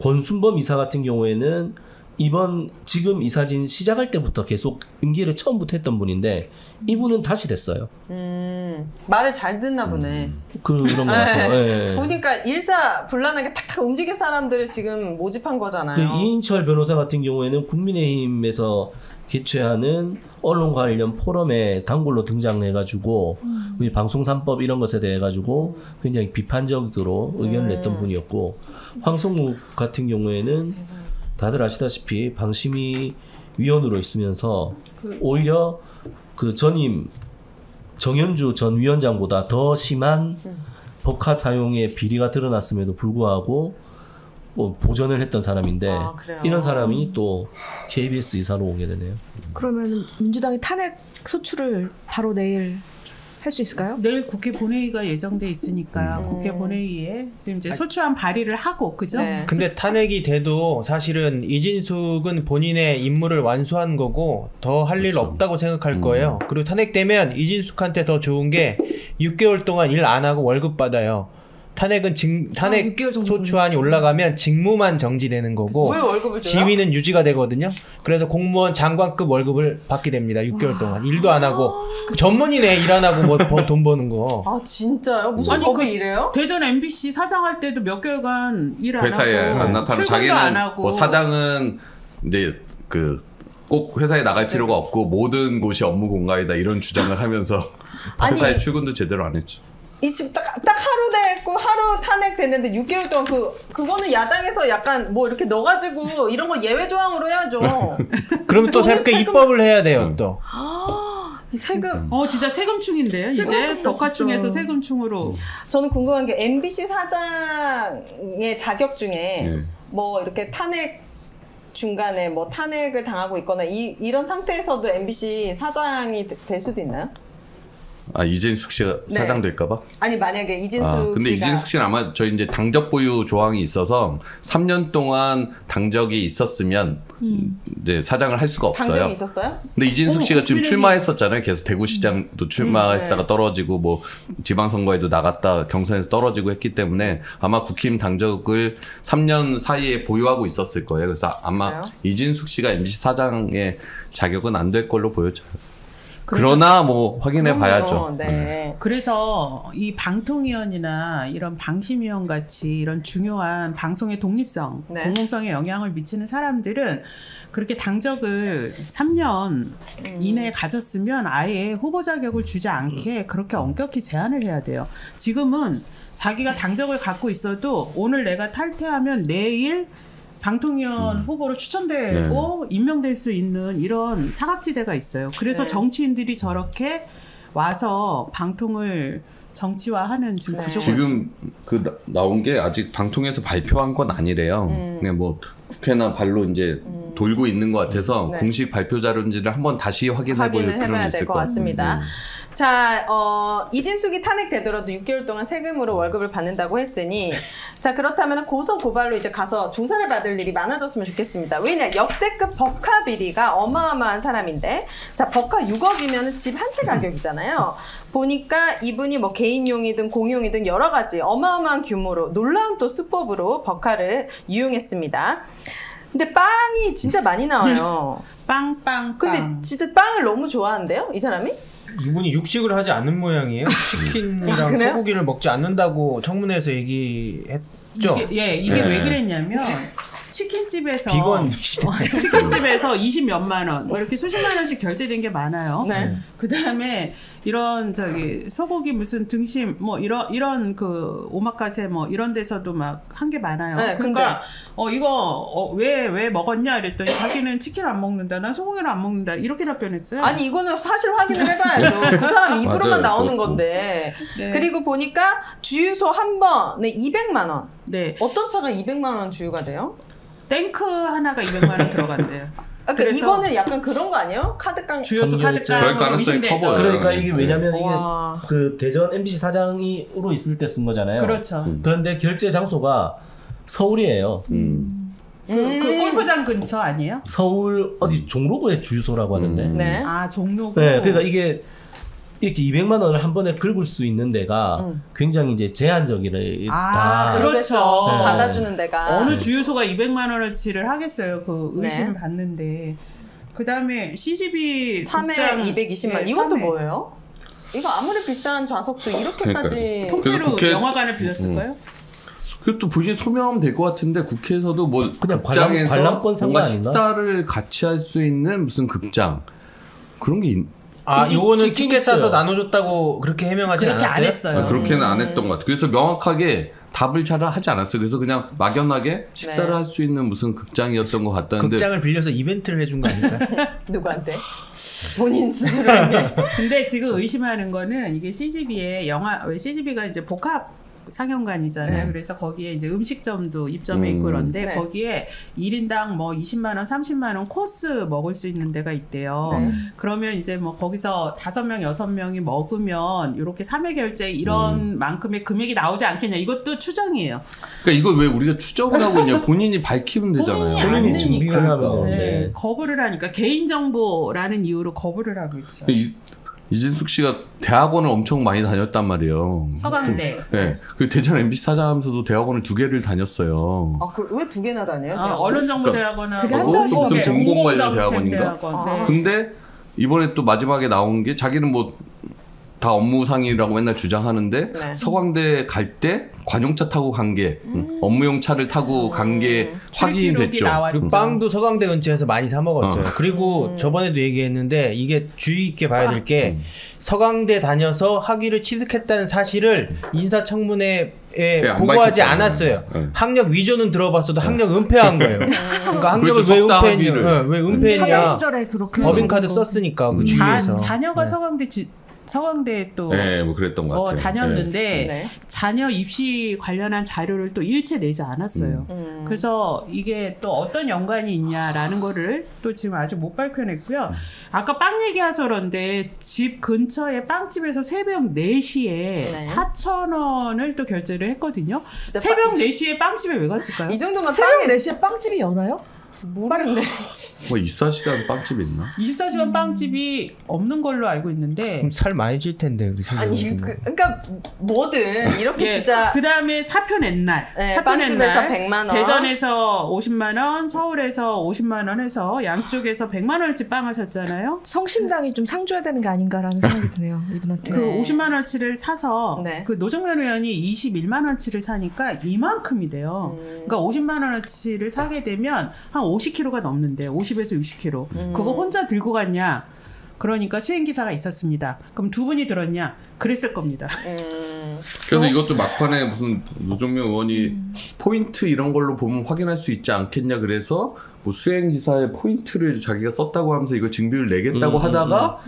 권순범 이사 같은 경우에는 이번 지금 이사진 시작할 때부터 계속 임기를 처음부터 했던 분인데 이분은 다시 됐어요. 음. 말을 잘 듣나 보네. 그런 것 같아요. 네. 예. 보니까 일사 불란하게 탁탁 움직일 사람들을 지금 모집한 거잖아요. 그 이인철 변호사 같은 경우에는 국민의힘에서 개최하는 언론 관련 포럼에 단골로 등장해가지고 우리 방송 3법 이런 것에 대해 가지고 굉장히 비판적으로 의견을 냈던 분이었고 황성욱 같은 경우에는 다들 아시다시피 방심위 위원으로 있으면서 오히려 그 전임 정현주 전 위원장보다 더 심한 법카 사용의 비리가 드러났음에도 불구하고 뭐 보전을 했던 사람인데 아? 이런 사람이 또 KBS 이사로 오게 되네요. 그러면 민주당이 탄핵 소추를 바로 내일 할 수 있을까요? 내일 국회 본회의가 예정돼 있으니까 국회 본회의에 지금 이제 소추안 발의를 하고 그죠? 네. 근데 탄핵이 돼도 사실은 이진숙은 본인의 임무를 완수한 거고 더 할 일 없다고 생각할 거예요. 그리고 탄핵되면 이진숙한테 더 좋은 게 6개월 동안 일 안 하고 월급 받아요. 탄핵은 직, 탄핵 소추안이 올라가면 직무만 정지되는 거고? 지위는 유지가 되거든요. 그래서 공무원 장관급 월급을 받게 됩니다. 6개월 동안 일도 안 하고 전문이네 일안 하고 뭐 돈 버는 거. 아 진짜요? 무슨 아니, 법이 그 이래요? 대전 MBC 사장할 때도 몇 개월간 일안 회사에 하고 안 나타나고 출근도 자기는 안 하고 뭐 사장은 이제 그꼭 회사에 나갈 필요가 없고 모든 곳이 업무 공간이다 이런 주장을 하면서 회사에 출근도 제대로 안 했죠. 이 지금 딱, 딱 하루 됐고 하루 탄핵 됐는데 6개월 동안 그 그거는 야당에서 약간 뭐 이렇게 넣어가지고 이런 거 예외 조항으로 해야죠. 그러면 또 새롭게 입법을 해야 돼요 또. 이 세금. 어 진짜 세금충인데요. 이제 진짜. 세금충으로 저는 궁금한 게 MBC 사장의 자격 중에 네. 뭐 이렇게 탄핵 중간에 뭐 탄핵을 당하고 있거나 이, 이런 상태에서도 MBC 사장이 되- 될 수도 있나요? 아 이진숙 씨가 네. 사장 될까봐? 아니 만약에 이진숙 아, 근데 씨가 이진숙 씨는 아마 저희 이제 당적 보유 조항이 있어서 3년 동안 당적이 있었으면 이제 사장을 할 수가 없어요. 당정이 있었어요? 근데 이진숙 씨가 지금 국민의힘- 출마했었잖아요. 계속 대구시장도 출마했다가 네. 떨어지고 뭐 지방선거에도 나갔다 경선에서 떨어지고 했기 때문에 아마 국힘 당적을 3년 사이에 보유하고 있었을 거예요. 그래서 아마 그래요? 이진숙 씨가 MBC 사장의 자격은 안 될 걸로 보여져요. 그러나 뭐 확인해 봐야죠. 네. 그래서 이 방통위원이나 이런 방심위원 같이 이런 중요한 방송의 독립성, 네. 공공성에 영향을 미치는 사람들은 그렇게 당적을 3년 음. 이내에 가졌으면 아예 후보 자격을 주지 않게 그렇게 엄격히 제한을 해야 돼요. 지금은 자기가 당적을 갖고 있어도 오늘 내가 탈퇴하면 내일 방통위원 후보로 추천되고 임명될 수 있는 이런 사각지대가 있어요. 그래서 네. 정치인들이 저렇게 와서 방통을 정치화하는 네. 지금 구조가 지금 그 나- 나온 게 아직 방통에서 발표한 건 아니래요. 음. 그냥 뭐 국회나 발로 이제 돌고 있는 것 같아서 네. 공식 발표 자료인지를 한번 다시 확인해 볼 필요는 있을 될것것 같습니다. 같습니다. 자, 어, 이진숙이 탄핵되더라도 6개월 동안 세금으로 월급을 받는다고 했으니, 자, 그렇다면 고소 고발로 이제 가서 조사를 받을 일이 많아졌으면 좋겠습니다. 왜냐, 역대급 법카 비리가 어마어마한 사람인데, 자, 법카 6억이면 집 한 채 가격이잖아요. 보니까 이분이 뭐 개인용이든 공용이든 여러 가지 어마어마한 규모로 놀라운 또 수법으로 법카를 이용했습니다. 근데 빵이 진짜 많이 나와요. 빵빵. 근데 진짜 빵을 너무 좋아한대요, 이 사람이? 이분이 육식을 하지 않는 모양이에요. 아, 치킨이랑? 소고기를 먹지 않는다고 청문회에서 얘기했죠. 이게, 예, 이게 네. 왜 그랬냐면 치킨집에서 비건 어, 치킨집에서 20 몇만 원, 뭐 이렇게 수십만 원씩 결제된 게 많아요. 네. 그 다음에 이런 저기 소고기 무슨 등심 뭐 이런 이런 그 오마카세 뭐 이런 데서도 막 한 게 많아요. 네, 그러니까 어 이거 왜왜 먹었냐 이랬더니 자기는 치킨 안 먹는다, 난 소고기를 안 먹는다 이렇게 답변했어요. 아니 이거는 사실 확인을 해 봐야죠. 그 사람 입으로만 맞아요. 나오는 그것도. 건데. 네. 그리고 보니까 주유소 한 번에 200만 원. 네. 어떤 차가 200만 원 주유가 돼요? 탱크 하나가 200만 원 들어간대요. 아, 그러니까 그래서- 이거는 약간 그런 거 아니에요? 카드깡. 카드깡으로 그럴 가능성이 커 의심되죠. 보여요. 그러니까 이게 왜냐면 이게 와. 그 대전 MBC 사장이로 있을 때 쓴 거잖아요. 그렇죠. 그런데 결제 장소가 서울이에요. 음. 그, 그 골프장 근처 아니에요? 서울 어디 종로구의 주유소라고 하던데. 음. 네. 아 종로구. 네, 그러니까 이게 이렇게 200만 원을 한 번에 긁을 수 있는 데가 음. 굉장히 이제 제한적이래. 아, 다. 그렇죠. 네. 받아주는 데가. 어느 주유소가 200만 원어치를 하겠어요. 그 네. 의심 받는데. 그 다음에 CGV 3회 국장 220만. 예, 이것도 3회. 뭐예요? 이거 아무리 비싼 좌석도 이렇게까지. 그러니까요. 통째로 국회- 영화관을 빌렸을까요? 그것도 본인 소명하면 될 것 같은데 국회에서도 뭐 그냥 극장에서 관람- 관람권 상관 뭔가? 식사를 같이 할 수 있는 무슨 극장 그런 게 있, 아, 있- 요거는 티켓 사서. 나눠줬다고 그렇게 해명하지 그렇게 않았어요? 안 했어요. 아, 그렇게는 안 했던 것 같아요. 그래서 명확하게 답을 잘 하지 않았어요. 그래서 그냥 막연하게 식사를 네. 할수 있는 무슨 극장이었던 것 같다는데 극장을 빌려서 이벤트를 해준 거 아닐까요? 누구한테? 본인 스스로에게. 근데 지금 의심하는 거는 이게 CGV의 영화 왜 CGV가 이제 복합 상영관이잖아요. 네. 그래서 거기에 이제 음식점도 입점해 있고 음. 그런데 네. 거기에 1인당 뭐 20만 원, 30만 원 코스 먹을 수 있는 데가 있대요. 네. 그러면 이제 뭐 거기서 다섯 명, 여섯 명이 먹으면 이렇게 3회 결제 이런 만큼의 금액이 나오지 않겠냐. 이것도 추정이에요. 그러니까 이걸 왜 우리가 추정을 하고 있냐? 본인이 밝히면 되잖아요. 본인이 증빙을 하면 네, 되는데. 거부를 하니까 개인 정보라는 이유로 거부를 하고 있죠. 이, 이진숙 씨가 대학원을 엄청 많이 다녔단 말이에요. 서강대. 네. 그 대전 MBC 사장하면서도 대학원을 두 개를 다녔어요. 아, 그, 왜 두 개나 다녀요? 아, 언론정보대학원은 되게 한 달씩 무슨 전공 관련 대학원인가? 대학원. 네. 근데 이번에 또 마지막에 나온 게 자기는 뭐 다 업무상이라고 맨날 주장하는데 네. 서강대 갈 때 관용차 타고 간 게 업무용 차를 타고 간 게 확인이 됐죠. 그리고 빵도 서강대 근처에서 많이 사 먹었어요. 어. 그리고 저번에도 얘기했는데 이게 주의 있게 봐야 될 음. 게 서강대 다녀서 학위를 취득했다는 사실을 인사청문회에 네, 안 보고하지 밝혔잖아요. 않았어요. 네. 학력 위조는 들어봤어도 학력 은폐한 거예요. 그러니까 학력을 그렇죠, 왜 은폐했냐? 어, 왜 은폐했냐? 사장 시절에 그렇게 법인카드. 썼으니까 그 자, 주위에서. 자 녀가 네. 서강대 지, 서강대에 또 네, 뭐 그랬던 것 어, 같아요. 다녔는데 네. 자녀 입시 관련한 자료를 또 일체 내지 않았어요. 음. 그래서 이게 또 어떤 연관이 있냐라는 거를 또 지금 아직 못 밝혀냈고요. 아까 빵 얘기해서 그런데 집 근처에 빵집에서 새벽 4시에 4천 원을 또 결제를 했거든요. 새벽 빵- 4시에 빵집에 왜 갔을까요? 이 정도면 새벽 빵에 4시에 빵집이 여나요? 모르겠네. 뭐 24시간 빵집 있나? 24시간 빵집이 없는 걸로 알고 있는데 그럼 살 많이 찔 텐데 우리 아니. 그, 그러니까 뭐든 이렇게 진짜 그 다음에 사표 낸 날, 네, 사표 낸 빵집에서 날, 100만 원. 대전에서 50만 원, 서울에서 50만 원 해서 양쪽에서 100만 원어치 빵을 샀잖아요. 성심당이 좀 상줘야 되는 게 아닌가라는 생각이 드네요. 이분한테. 그 50만 원치를 사서 네. 그 노정면 의원이 21만 원치를 사니까 이만큼이 돼요. 음. 그러니까 50만 원어치를 사게 되면 한 50kg가 넘는데 50에서 60kg. 음. 그거 혼자 들고 갔냐? 그러니까 수행 기사가 있었습니다. 그럼 두 분이 들었냐? 그랬을 겁니다. 음. 그래서 이것도 막판에 무슨 노정명 의원이 음. 포인트 이런 걸로 보면 확인할 수 있지 않겠냐 그래서 뭐 수행 기사에 포인트를 자기가 썼다고 하면서 이거 증빙을 내겠다고 음, 하다가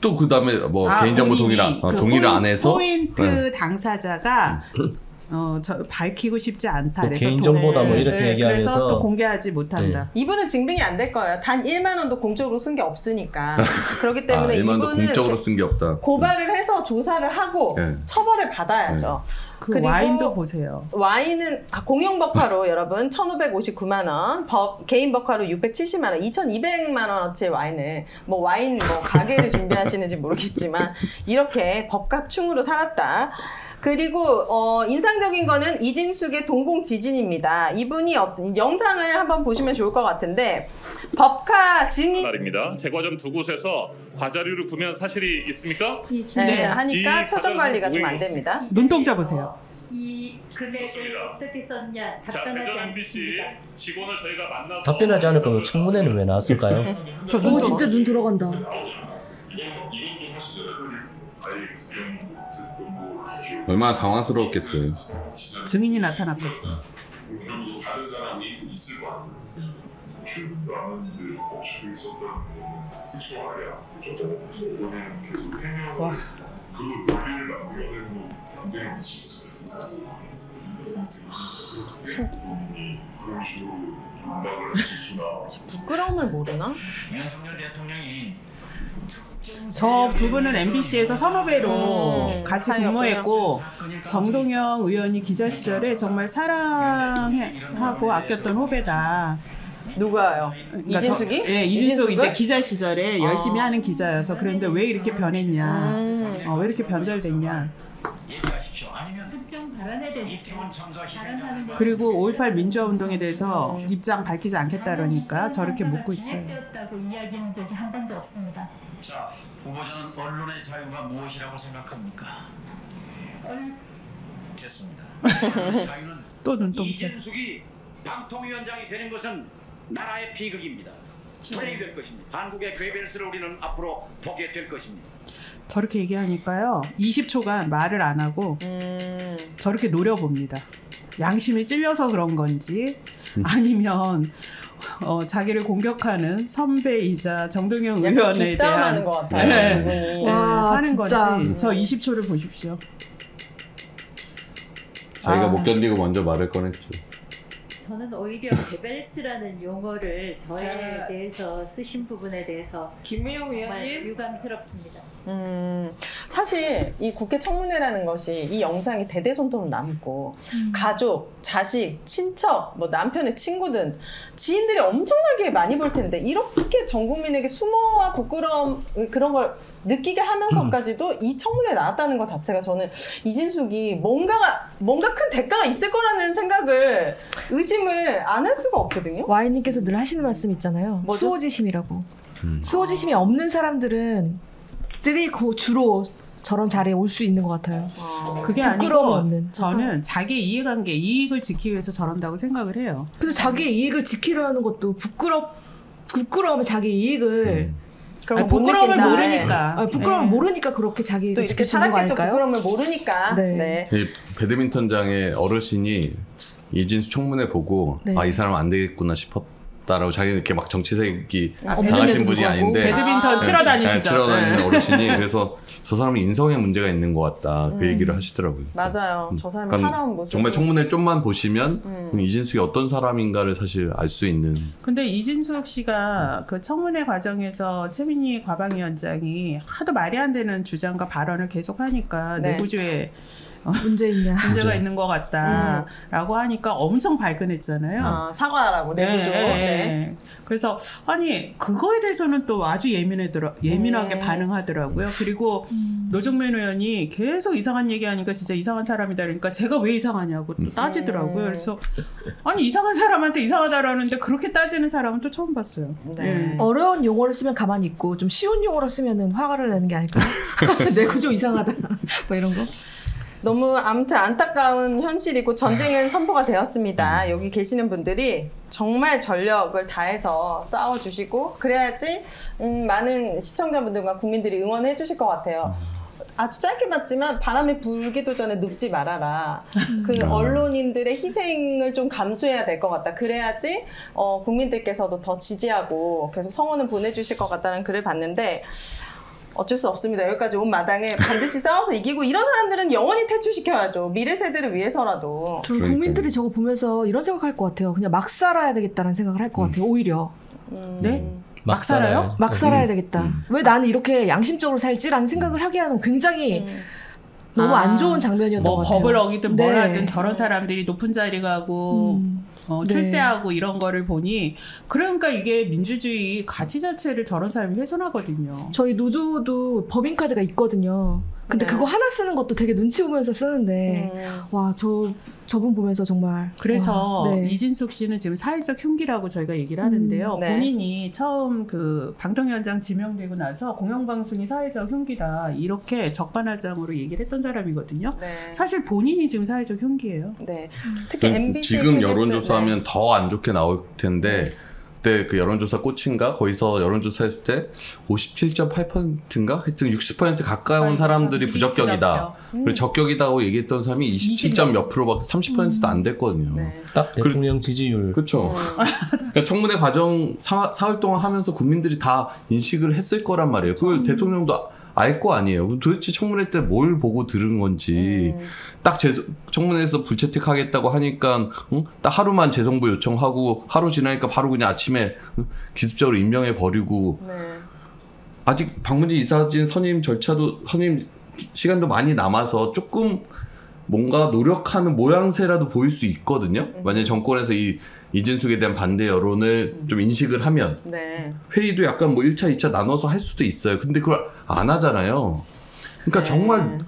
또 그 다음에 뭐 아, 개인정보 동의를 안- 어, 그 동의를 안 해서 포인트 네. 당사자가 어, 저 밝히고 싶지 않다. 뭐 그래서 개인정보다 또- 뭐 이렇게 네, 얘기하면서 그래서 또 공개하지 못한다. 이분은 증빙이 안 될 거예요. 단 1만 원도 공적으로 쓴 게 없으니까. 그렇기 아, 때문에 일만도 이분은 공적으로 쓴 게 없다. 고발을 해서 조사를 하고 네. 처벌을 받아야죠. 그 그리고 와인도 보세요. 와인은 아, 공용 버카로 여러분 1,559만 원, 법 개인 버카로 670만 원, 2,200만 원어치의 와인을 뭐 와인 뭐 가게를 준비하시는지 모르겠지만 이렇게 법가충으로 살았다. 그리고 어, 인상적인 거는 이진숙의 동공 지진입니다. 이분이 어떤 영상을 한번 보시면 좋을 것 같은데 법카 증인 말입니다. 제과점 두 곳에서 과자류를 구매한 사실이 있습니까? 네, 하니까 이 표정 과자는 관리가 좀 안. 됩니다. 눈동자 보세요. 이 금액을 어떻게 썼냐 자, 답변하지 대전 MBC 않습니다. 직원을 저희가 만나서 답변하지 않을 거면 청문회는 왜 나왔을까요? 오 진짜 눈 들어간다. 얼마나 당황스러웠겠어요. 증인이 나타났거든. 다른 사람이 있을 거 아니야. 출근하는데 업체에 있었다는 거는 그쵸 아니야. 그죠? 이번에는 계속 해명 그 논리를 남겨내고 굉장히 미치겠어. 그런 식으로 반박을 했었구나. 부끄러움을 모르나? 윤석열 대통령이 저 두 분은 MBC에서 선후배로 음, 같이. 근무했고 정동영 의원이 기자 시절에 정말 사랑하고 아꼈던 후배다. 누가요? 그러니까 이진숙이? 저- 예, 이진숙 이진숙을? 이제 기자 시절에 아. 열심히 하는 기자여서 그런데 왜 이렇게 변했냐? 음. 어, 왜 이렇게 변절됐냐? 특정 발언에 대해서 발언하는 것 그리고 5.18 민주화 운동에 대해서 입장 밝히지 않겠다 그러니까 저렇게 묻고 있어요. 제약되었다고 이야기한 적이 한 번도 없습니다. 자 후보자는 언론의 자유가 무엇이라고 생각합니까? 됐습니다. 자유는 또 눈동자. 이진숙이 방통위원장이 되는 것은 나라의 비극입니다. 불행이 될 것입니다. 한국의 괴벨스를 우리는 앞으로 보게 될 것입니다. 저렇게 얘기하니까요. 20초간 말을 안 하고 음. 저렇게 노려봅니다. 양심이 찔려서 그런 건지 아니면 어, 자기를 공격하는 선배이자 정동영 의원에 기싸움하는 대한 것 같아요, 네. 두 분이. 네, 와, 하는 진짜. 건지 저 20초를 보십시오. 자기가 아. 못 견디고 먼저 말을 꺼냈죠. 저는 오히려 개벨스라는 용어를 저에 대해서 쓰신 부분에 대해서 김우영 정말 의원님? 유감스럽습니다. 음, 사실 이 국회 청문회라는 것이 이 영상이 대대손손 남고 가족, 자식, 친척, 뭐 남편의 친구든 지인들이 엄청나게 많이 볼 텐데 이렇게 전 국민에게 수모와 부끄러움 그런 걸 느끼게 하면서까지도 이 청문회에 나왔다는 것 자체가 저는 이진숙이 뭔가 뭔가 큰 대가가 있을 거라는 생각을 의심을 안 할 수가 없거든요. 와인님께서 늘 하시는 말씀 있잖아요. 수호지심이라고. 수호지심이 없는 사람들은 들이 그 주로 저런 자리에 올 수 있는 것 같아요. 그게 부끄러움 아니고 없는. 저는 자기 이해관계 이익을 지키기 위해서 저런다고 생각을 해요. 근데 자기의 이익을 지키려는 것도 부끄럽 부끄러움에 자기 이익을 그 못 부끄러움을 느낀다. 모르니까. 아니, 부끄러움을 네. 모르니까 그렇게 자기가 또 이렇게 살았겠죠. 부끄러움을 모르니까. 네. 네. 이 배드민턴장의 어르신이 이진수 청문회 보고 네. 아이 사람 안 되겠구나 싶었 다라고 자기는 이렇게 막 정치색이 아, 강하신 분이 아닌데 배드민턴 치러 네, 다니시죠. 네, 치러 다니는 네. 어르신이 그래서 저 사람은 인성에 문제가 있는 것 같다 그 음. 얘기를 하시더라고요. 맞아요. 저 사람이 그러니까 살아온 모습. 정말 청문회 좀만 보시면 음. 이진숙이 어떤 사람인가를 사실 알 수 있는 근데 이진숙 씨가 그 청문회 과정에서 최민희 과방위원장이 하도 말이 안 되는 주장과 발언을 계속 하니까 네. 내부주에 어, 문제 있냐 문제가 있는 것 같다라고 하니까 엄청 발끈했잖아요. 아, 사과하라고 내부죠. 네. 그래서 아니 그거에 대해서는 또 아주 예민하더라 예민하게 음. 반응하더라고요. 그리고 노정면 의원이 계속 이상한 얘기하니까 진짜 이상한 사람이다 그러니까 제가 왜 이상하냐고 또 따지더라고요. 그래서 아니 이상한 사람한테 이상하다라는데 그렇게 따지는 사람은 또 처음 봤어요. 네. 어려운 용어를 쓰면 가만히 있고 좀 쉬운 용어를 쓰면은 화를 내는 게 아닐까요? 내 구조 이상하다 뭐 이런 거. 너무 아무튼 안타까운 현실이고 전쟁은 선포가 되었습니다. 여기 계시는 분들이 정말 전력을 다해서 싸워주시고 그래야지 음, 많은 시청자분들과 국민들이 응원해 주실 것 같아요. 아주 짧게 봤지만 바람이 불기도 전에 눕지 말아라. 그 언론인들의 희생을 좀 감수해야 될 것 같다. 그래야지 어, 국민들께서도 더 지지하고 계속 성원을 보내주실 것 같다는 글을 봤는데 어쩔 수 없습니다. 여기까지 온 마당에 반드시 싸워서 이기고 이런 사람들은 영원히 퇴출시켜야죠. 미래 세대를 위해서라도. 저는 국민들이 저거 보면서 이런 생각할 것 같아요. 그냥 막 살아야 되겠다는 생각을 할 것 같아요. 오히려. 네? 막 살아요? 막 음. 살아야 되겠다. 왜 나는 이렇게 양심적으로 살지라는 생각을 하게 하는 굉장히 너무 아, 안 좋은 장면이었던 뭐 것 같아요. 법을 어기든 뭘 네. 하든 저런 사람들이 높은 자리 가고 어, 네. 출세하고 이런 거를 보니 그러니까 이게 민주주의 가치 자체를 저런 사람이 훼손하거든요. 저희 노조도 법인카드가 있거든요. 근데 네. 그거 하나 쓰는 것도 되게 눈치 보면서 쓰는데 와저 저분 보면서 정말 그래서 와, 네. 이진숙 씨는 지금 사회적 흉기라고 저희가 얘기를 하는데요. 음, 네. 본인이 처음 그 방통위원장 지명되고 나서 공영방송이 사회적 흉기다 이렇게 적반하장으로 얘기를 했던 사람이거든요. 네. 사실 본인이 지금 사회적 흉기예요. 네. 특히 그 MBC 지금 여론조사하면 더 안 좋게 나올 텐데 그때 그 여론조사 꽃인가 거기서 여론조사 했을 때 57.8%인가 하여튼 60% 가까운 사람들이 부적격이다. 음. 그리고 적격이다고 얘기했던 사람이 27. 몇 프로밖에 30%도 안 됐거든요. 딱 대통령 지지율. 그렇죠. 그러니까 청문회 과정 사, 사흘 동안 하면서 국민들이 다 인식을 했을 거란 말이에요. 그걸 대통령도 알 거 아니에요. 도대체 청문회 때 뭘 보고 들은 건지 딱 재, 청문회에서 불채택하겠다고 하니까 응? 딱 하루만 재정부 요청하고 하루 지나니까 바로 그냥 아침에 응? 기습적으로 임명해 버리고 아직 박문진 이사진 선임 절차도 선임 기- 시간도 많이 남아서 조금 뭔가 노력하는 모양새라도 보일 수 있거든요. 만약에 정권에서 이 이진숙에 대한 반대 여론을 좀 인식을 하면 네. 회의도 약간 뭐 1차, 2차 나눠서 할 수도 있어요. 근데 그걸 안 하잖아요. 그러니까 네. 정말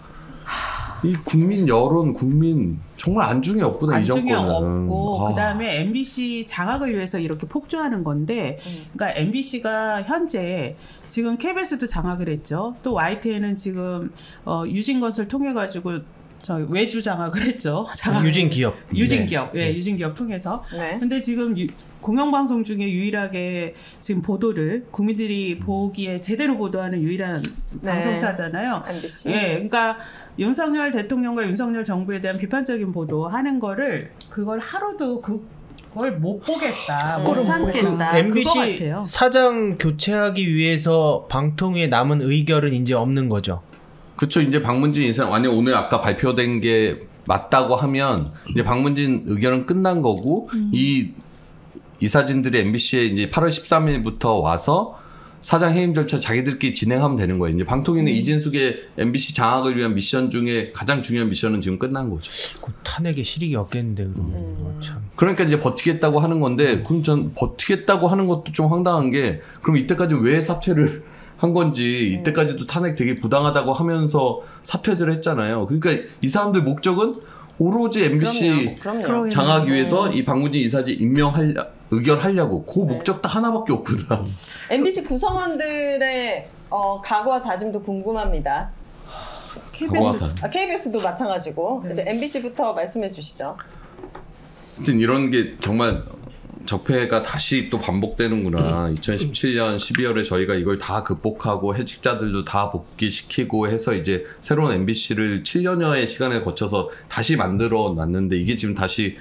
이 국민 여론, 국민 정말 안중에 없구나 이 안중에 정권은. 없고 아. 그다음에 MBC 장악을 위해서 이렇게 폭주하는 건데 그러니까 MBC가 현재 지금 KBS도 장악을 했죠. 또 YTN은 지금 어, 유진것을 통해 가지고 저 외주 장악을 했죠. 장악. 유진 기업. 유진 네. 기업. 예, 네. 유진 기업 통해서. 네. 근데 지금 유- 공영방송 중에 유일하게 지금 보도를 국민들이 보기에 제대로 보도하는 유일한 네. 방송사잖아요. MBC. 예, 그러니까 윤석열 대통령과 윤석열 정부에 대한 비판적인 보도하는 거를 그걸 하루도 그걸 못 보겠다, 못 참겠다. 그 MBC 그거 같아요. 사장 교체하기 위해서 방통위에 남은 의결은 이제 없는 거죠. 그쵸 이제 박문진 인사 아니 오늘 아까 발표된 게 맞다고 하면 이제 박문진 의견은 끝난 거고 이 이사진들이 MBC에 이제 8월 13일부터 와서 사장 해임 절차 자기들끼리 진행하면 되는 거예요. 이제 방통위는 이진숙의 MBC 장악을 위한 미션 중에 가장 중요한 미션은 지금 끝난 거죠. 탄핵에 실익이 없겠는데 그러면 음. 어, 참. 그러니까 이제 버티겠다고 하는 건데 그럼 전 버티겠다고 하는 것도 좀 황당한 게 그럼 이때까지 왜 사퇴를 한 건지 이때까지도 탄핵 되게 부당하다고 하면서 사퇴를 했잖아요. 그러니까 이 사람들 목적은 오로지 MBC 그럼요. 그럼요. 장악하기 네. 위해서 이 박문진 이사진 임명할 의결하려고 그 목적 딱 하나밖에 없구나. MBC 구성원들의 어, 각오와 다짐도 궁금합니다. KBS. 아, KBS도 마찬가지고 이제 MBC부터 말씀해 주시죠. 하여튼 이런 게 정말 적폐가 다시 또 반복되는구나. 2017년 12월에 저희가 이걸 다 극복하고 해직자들도 다 복귀시키고 해서 이제 새로운 MBC를 7년여의 시간을 거쳐서 다시 만들어 놨는데 이게 지금 다시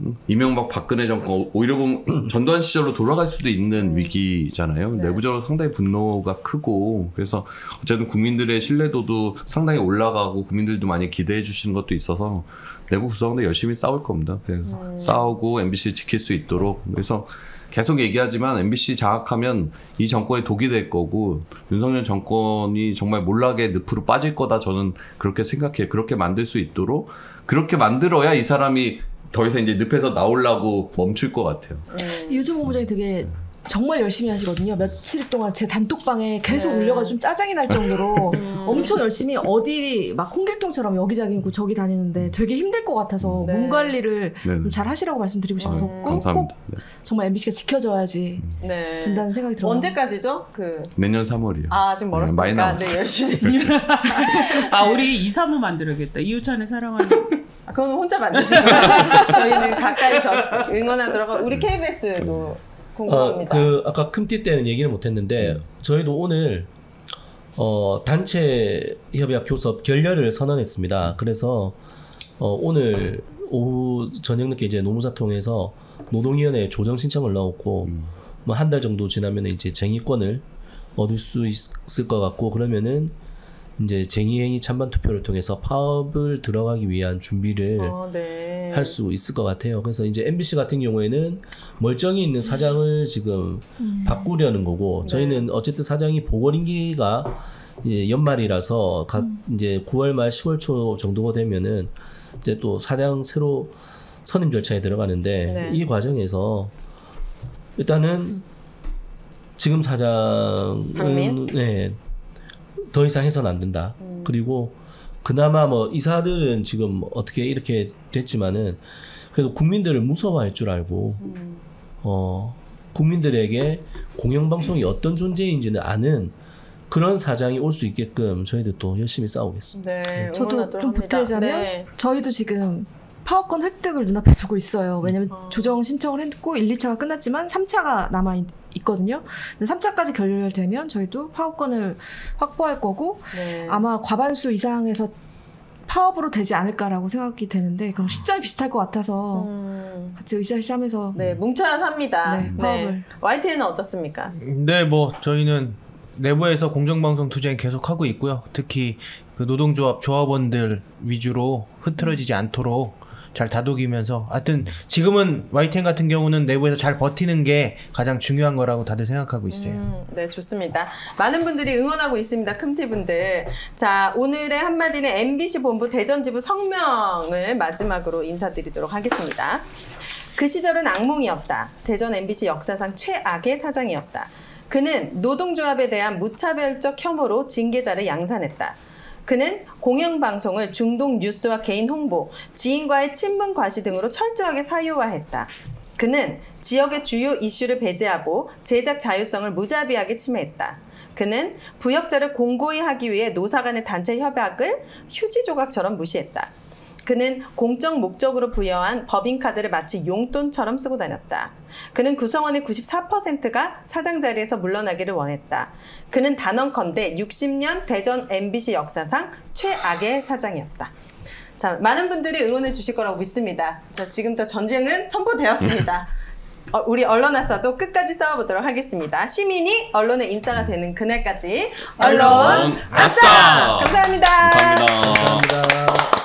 음, 이명박 박근혜 정권 오히려 보면 전두환 시절로 돌아갈 수도 있는 위기잖아요. 내부적으로 상당히 분노가 크고 그래서 어쨌든 국민들의 신뢰도도 상당히 올라가고 국민들도 많이 기대해 주시는 것도 있어서 내부 구성원들 열심히 싸울 겁니다. 그래서 싸우고 MBC 지킬 수 있도록 그래서 계속 얘기하지만 MBC 장악하면 이 정권이 독이 될 거고 윤석열 정권이 정말 몰락의 늪으로 빠질 거다 저는 그렇게 생각해요. 그렇게 만들 수 있도록 그렇게 만들어야 이 사람이 더 이상 이제 늪에서 나오려고 멈출 것 같아요. 유주 본부장이 되게 정말 열심히 하시거든요. 며칠 동안 제 단톡방에 계속 올려가지고 좀 짜증이 날 정도로 엄청 열심히 어디 막 홍길동처럼 여기저기 있고 저기 다니는데 되게 힘들 것 같아서 몸 관리를 네. 좀잘 하시라고 말씀드리고 싶고 꼭, 꼭. 네. 정말 MBC가 지켜져야지 네. 된다는 생각이 들어요. 언제까지죠? 그 내년 3월이요. 아, 지금 멀었으니까. 많이 남았어요. 네, 열심히. 아 우리 이사무 만들어야겠다. 이우찬의 사랑하는. 아, 그거는 혼자 만드시고 저희는 가까이서 응원하도록 우리 KBS도 어, 궁금합니다. 그 아까 금띠 때는 얘기를 못했는데 저희도 오늘 어, 단체 협약 교섭 결렬을 선언했습니다. 그래서 어, 오늘 오후 저녁 늦게 이제 노무사 통해서 노동위원회 조정 신청을 넣었고 뭐한 달 정도 지나면 이제 쟁의권을 얻을 수 있을 것 같고 그러면은 이제 쟁의행위 찬반 투표를 통해서 파업을 들어가기 위한 준비를 어, 네. 할수 있을 것 같아요. 그래서 이제 MBC 같은 경우에는 멀쩡히 있는 사장을 지금 음. 바꾸려는 거고 저희는 어쨌든 사장이 보궐임기가 이제 연말이라서 각 이제 9월 말 10월 초 정도가 되면은 이제 또 사장 새로 선임 절차에 들어가는데 네. 이 과정에서 일단은 지금 사장은 박민? 네, 더 이상 해서는 안 된다. 그리고 그나마 뭐 이사들은 지금 어떻게 이렇게 됐지만은 그래도 국민들을 무서워할 줄 알고 어 국민들에게 공영방송이 어떤 존재인지는 아는 그런 사장이 올 수 있게끔 저희들 또 열심히 싸우겠습니다. 네, 저도 응원하도록 좀. 보태자면 네. 저희도 지금 파워권 획득을 눈앞에 두고 있어요. 왜냐면 조정 신청을 했고 1, 2차가 끝났지만 3차가 남아 있, 거든요 3차까지 결렬되면 저희도 파워권을 확보할 거고 네. 아마 과반수 이상에서 파업으로 되지 않을까라고 생각이 되는데 그럼 시점이 비슷할 것 같아서 같이 으쌰으쌰하면서 음. 네, 뭉쳐야 삽니다. 네, 네. 파업을. YTN은 어떻습니까? 네, 뭐 저희는 내부에서 공정방송 투쟁 계속 하고 있고요. 특히 그 노동조합 조합원들 위주로 흐트러지지 않도록 잘 다독이면서 하여튼 지금은 YTN 같은 경우는 내부에서 잘 버티는 게 가장 중요한 거라고 다들 생각하고 있어요. 음, 네, 좋습니다. 많은 분들이 응원하고 있습니다. 큼티 분들. 자, 오늘의 한마디는 MBC 본부 대전지부 성명을 마지막으로 인사드리도록 하겠습니다. 그 시절은 악몽이었다. 대전 MBC 역사상 최악의 사장이었다. 그는 노동조합에 대한 무차별적 혐오로 징계자를 양산했다. 그는 공영방송을 중동 뉴스와 개인 홍보, 지인과의 친분 과시 등으로 철저하게 사유화했다. 그는 지역의 주요 이슈를 배제하고 제작 자율성을 무자비하게 침해했다. 그는 부역자를 공고히 하기 위해 노사 간의 단체 협약을 휴지 조각처럼 무시했다. 그는 공적 목적으로 부여한 법인카드를 마치 용돈처럼 쓰고 다녔다. 그는 구성원의 94%가 사장 자리에서 물러나기를 원했다. 그는 단언컨대 60년 대전 MBC 역사상 최악의 사장이었다. 자, 많은 분들이 응원해 주실 거라고 믿습니다. 자, 지금부터 전쟁은 선포되었습니다. 어, 우리 언론아싸도 끝까지 싸워보도록 하겠습니다. 시민이 언론의 인싸가 되는 그날까지 언론 언론 아싸! 감사합니다. 감사합니다. 감사합니다.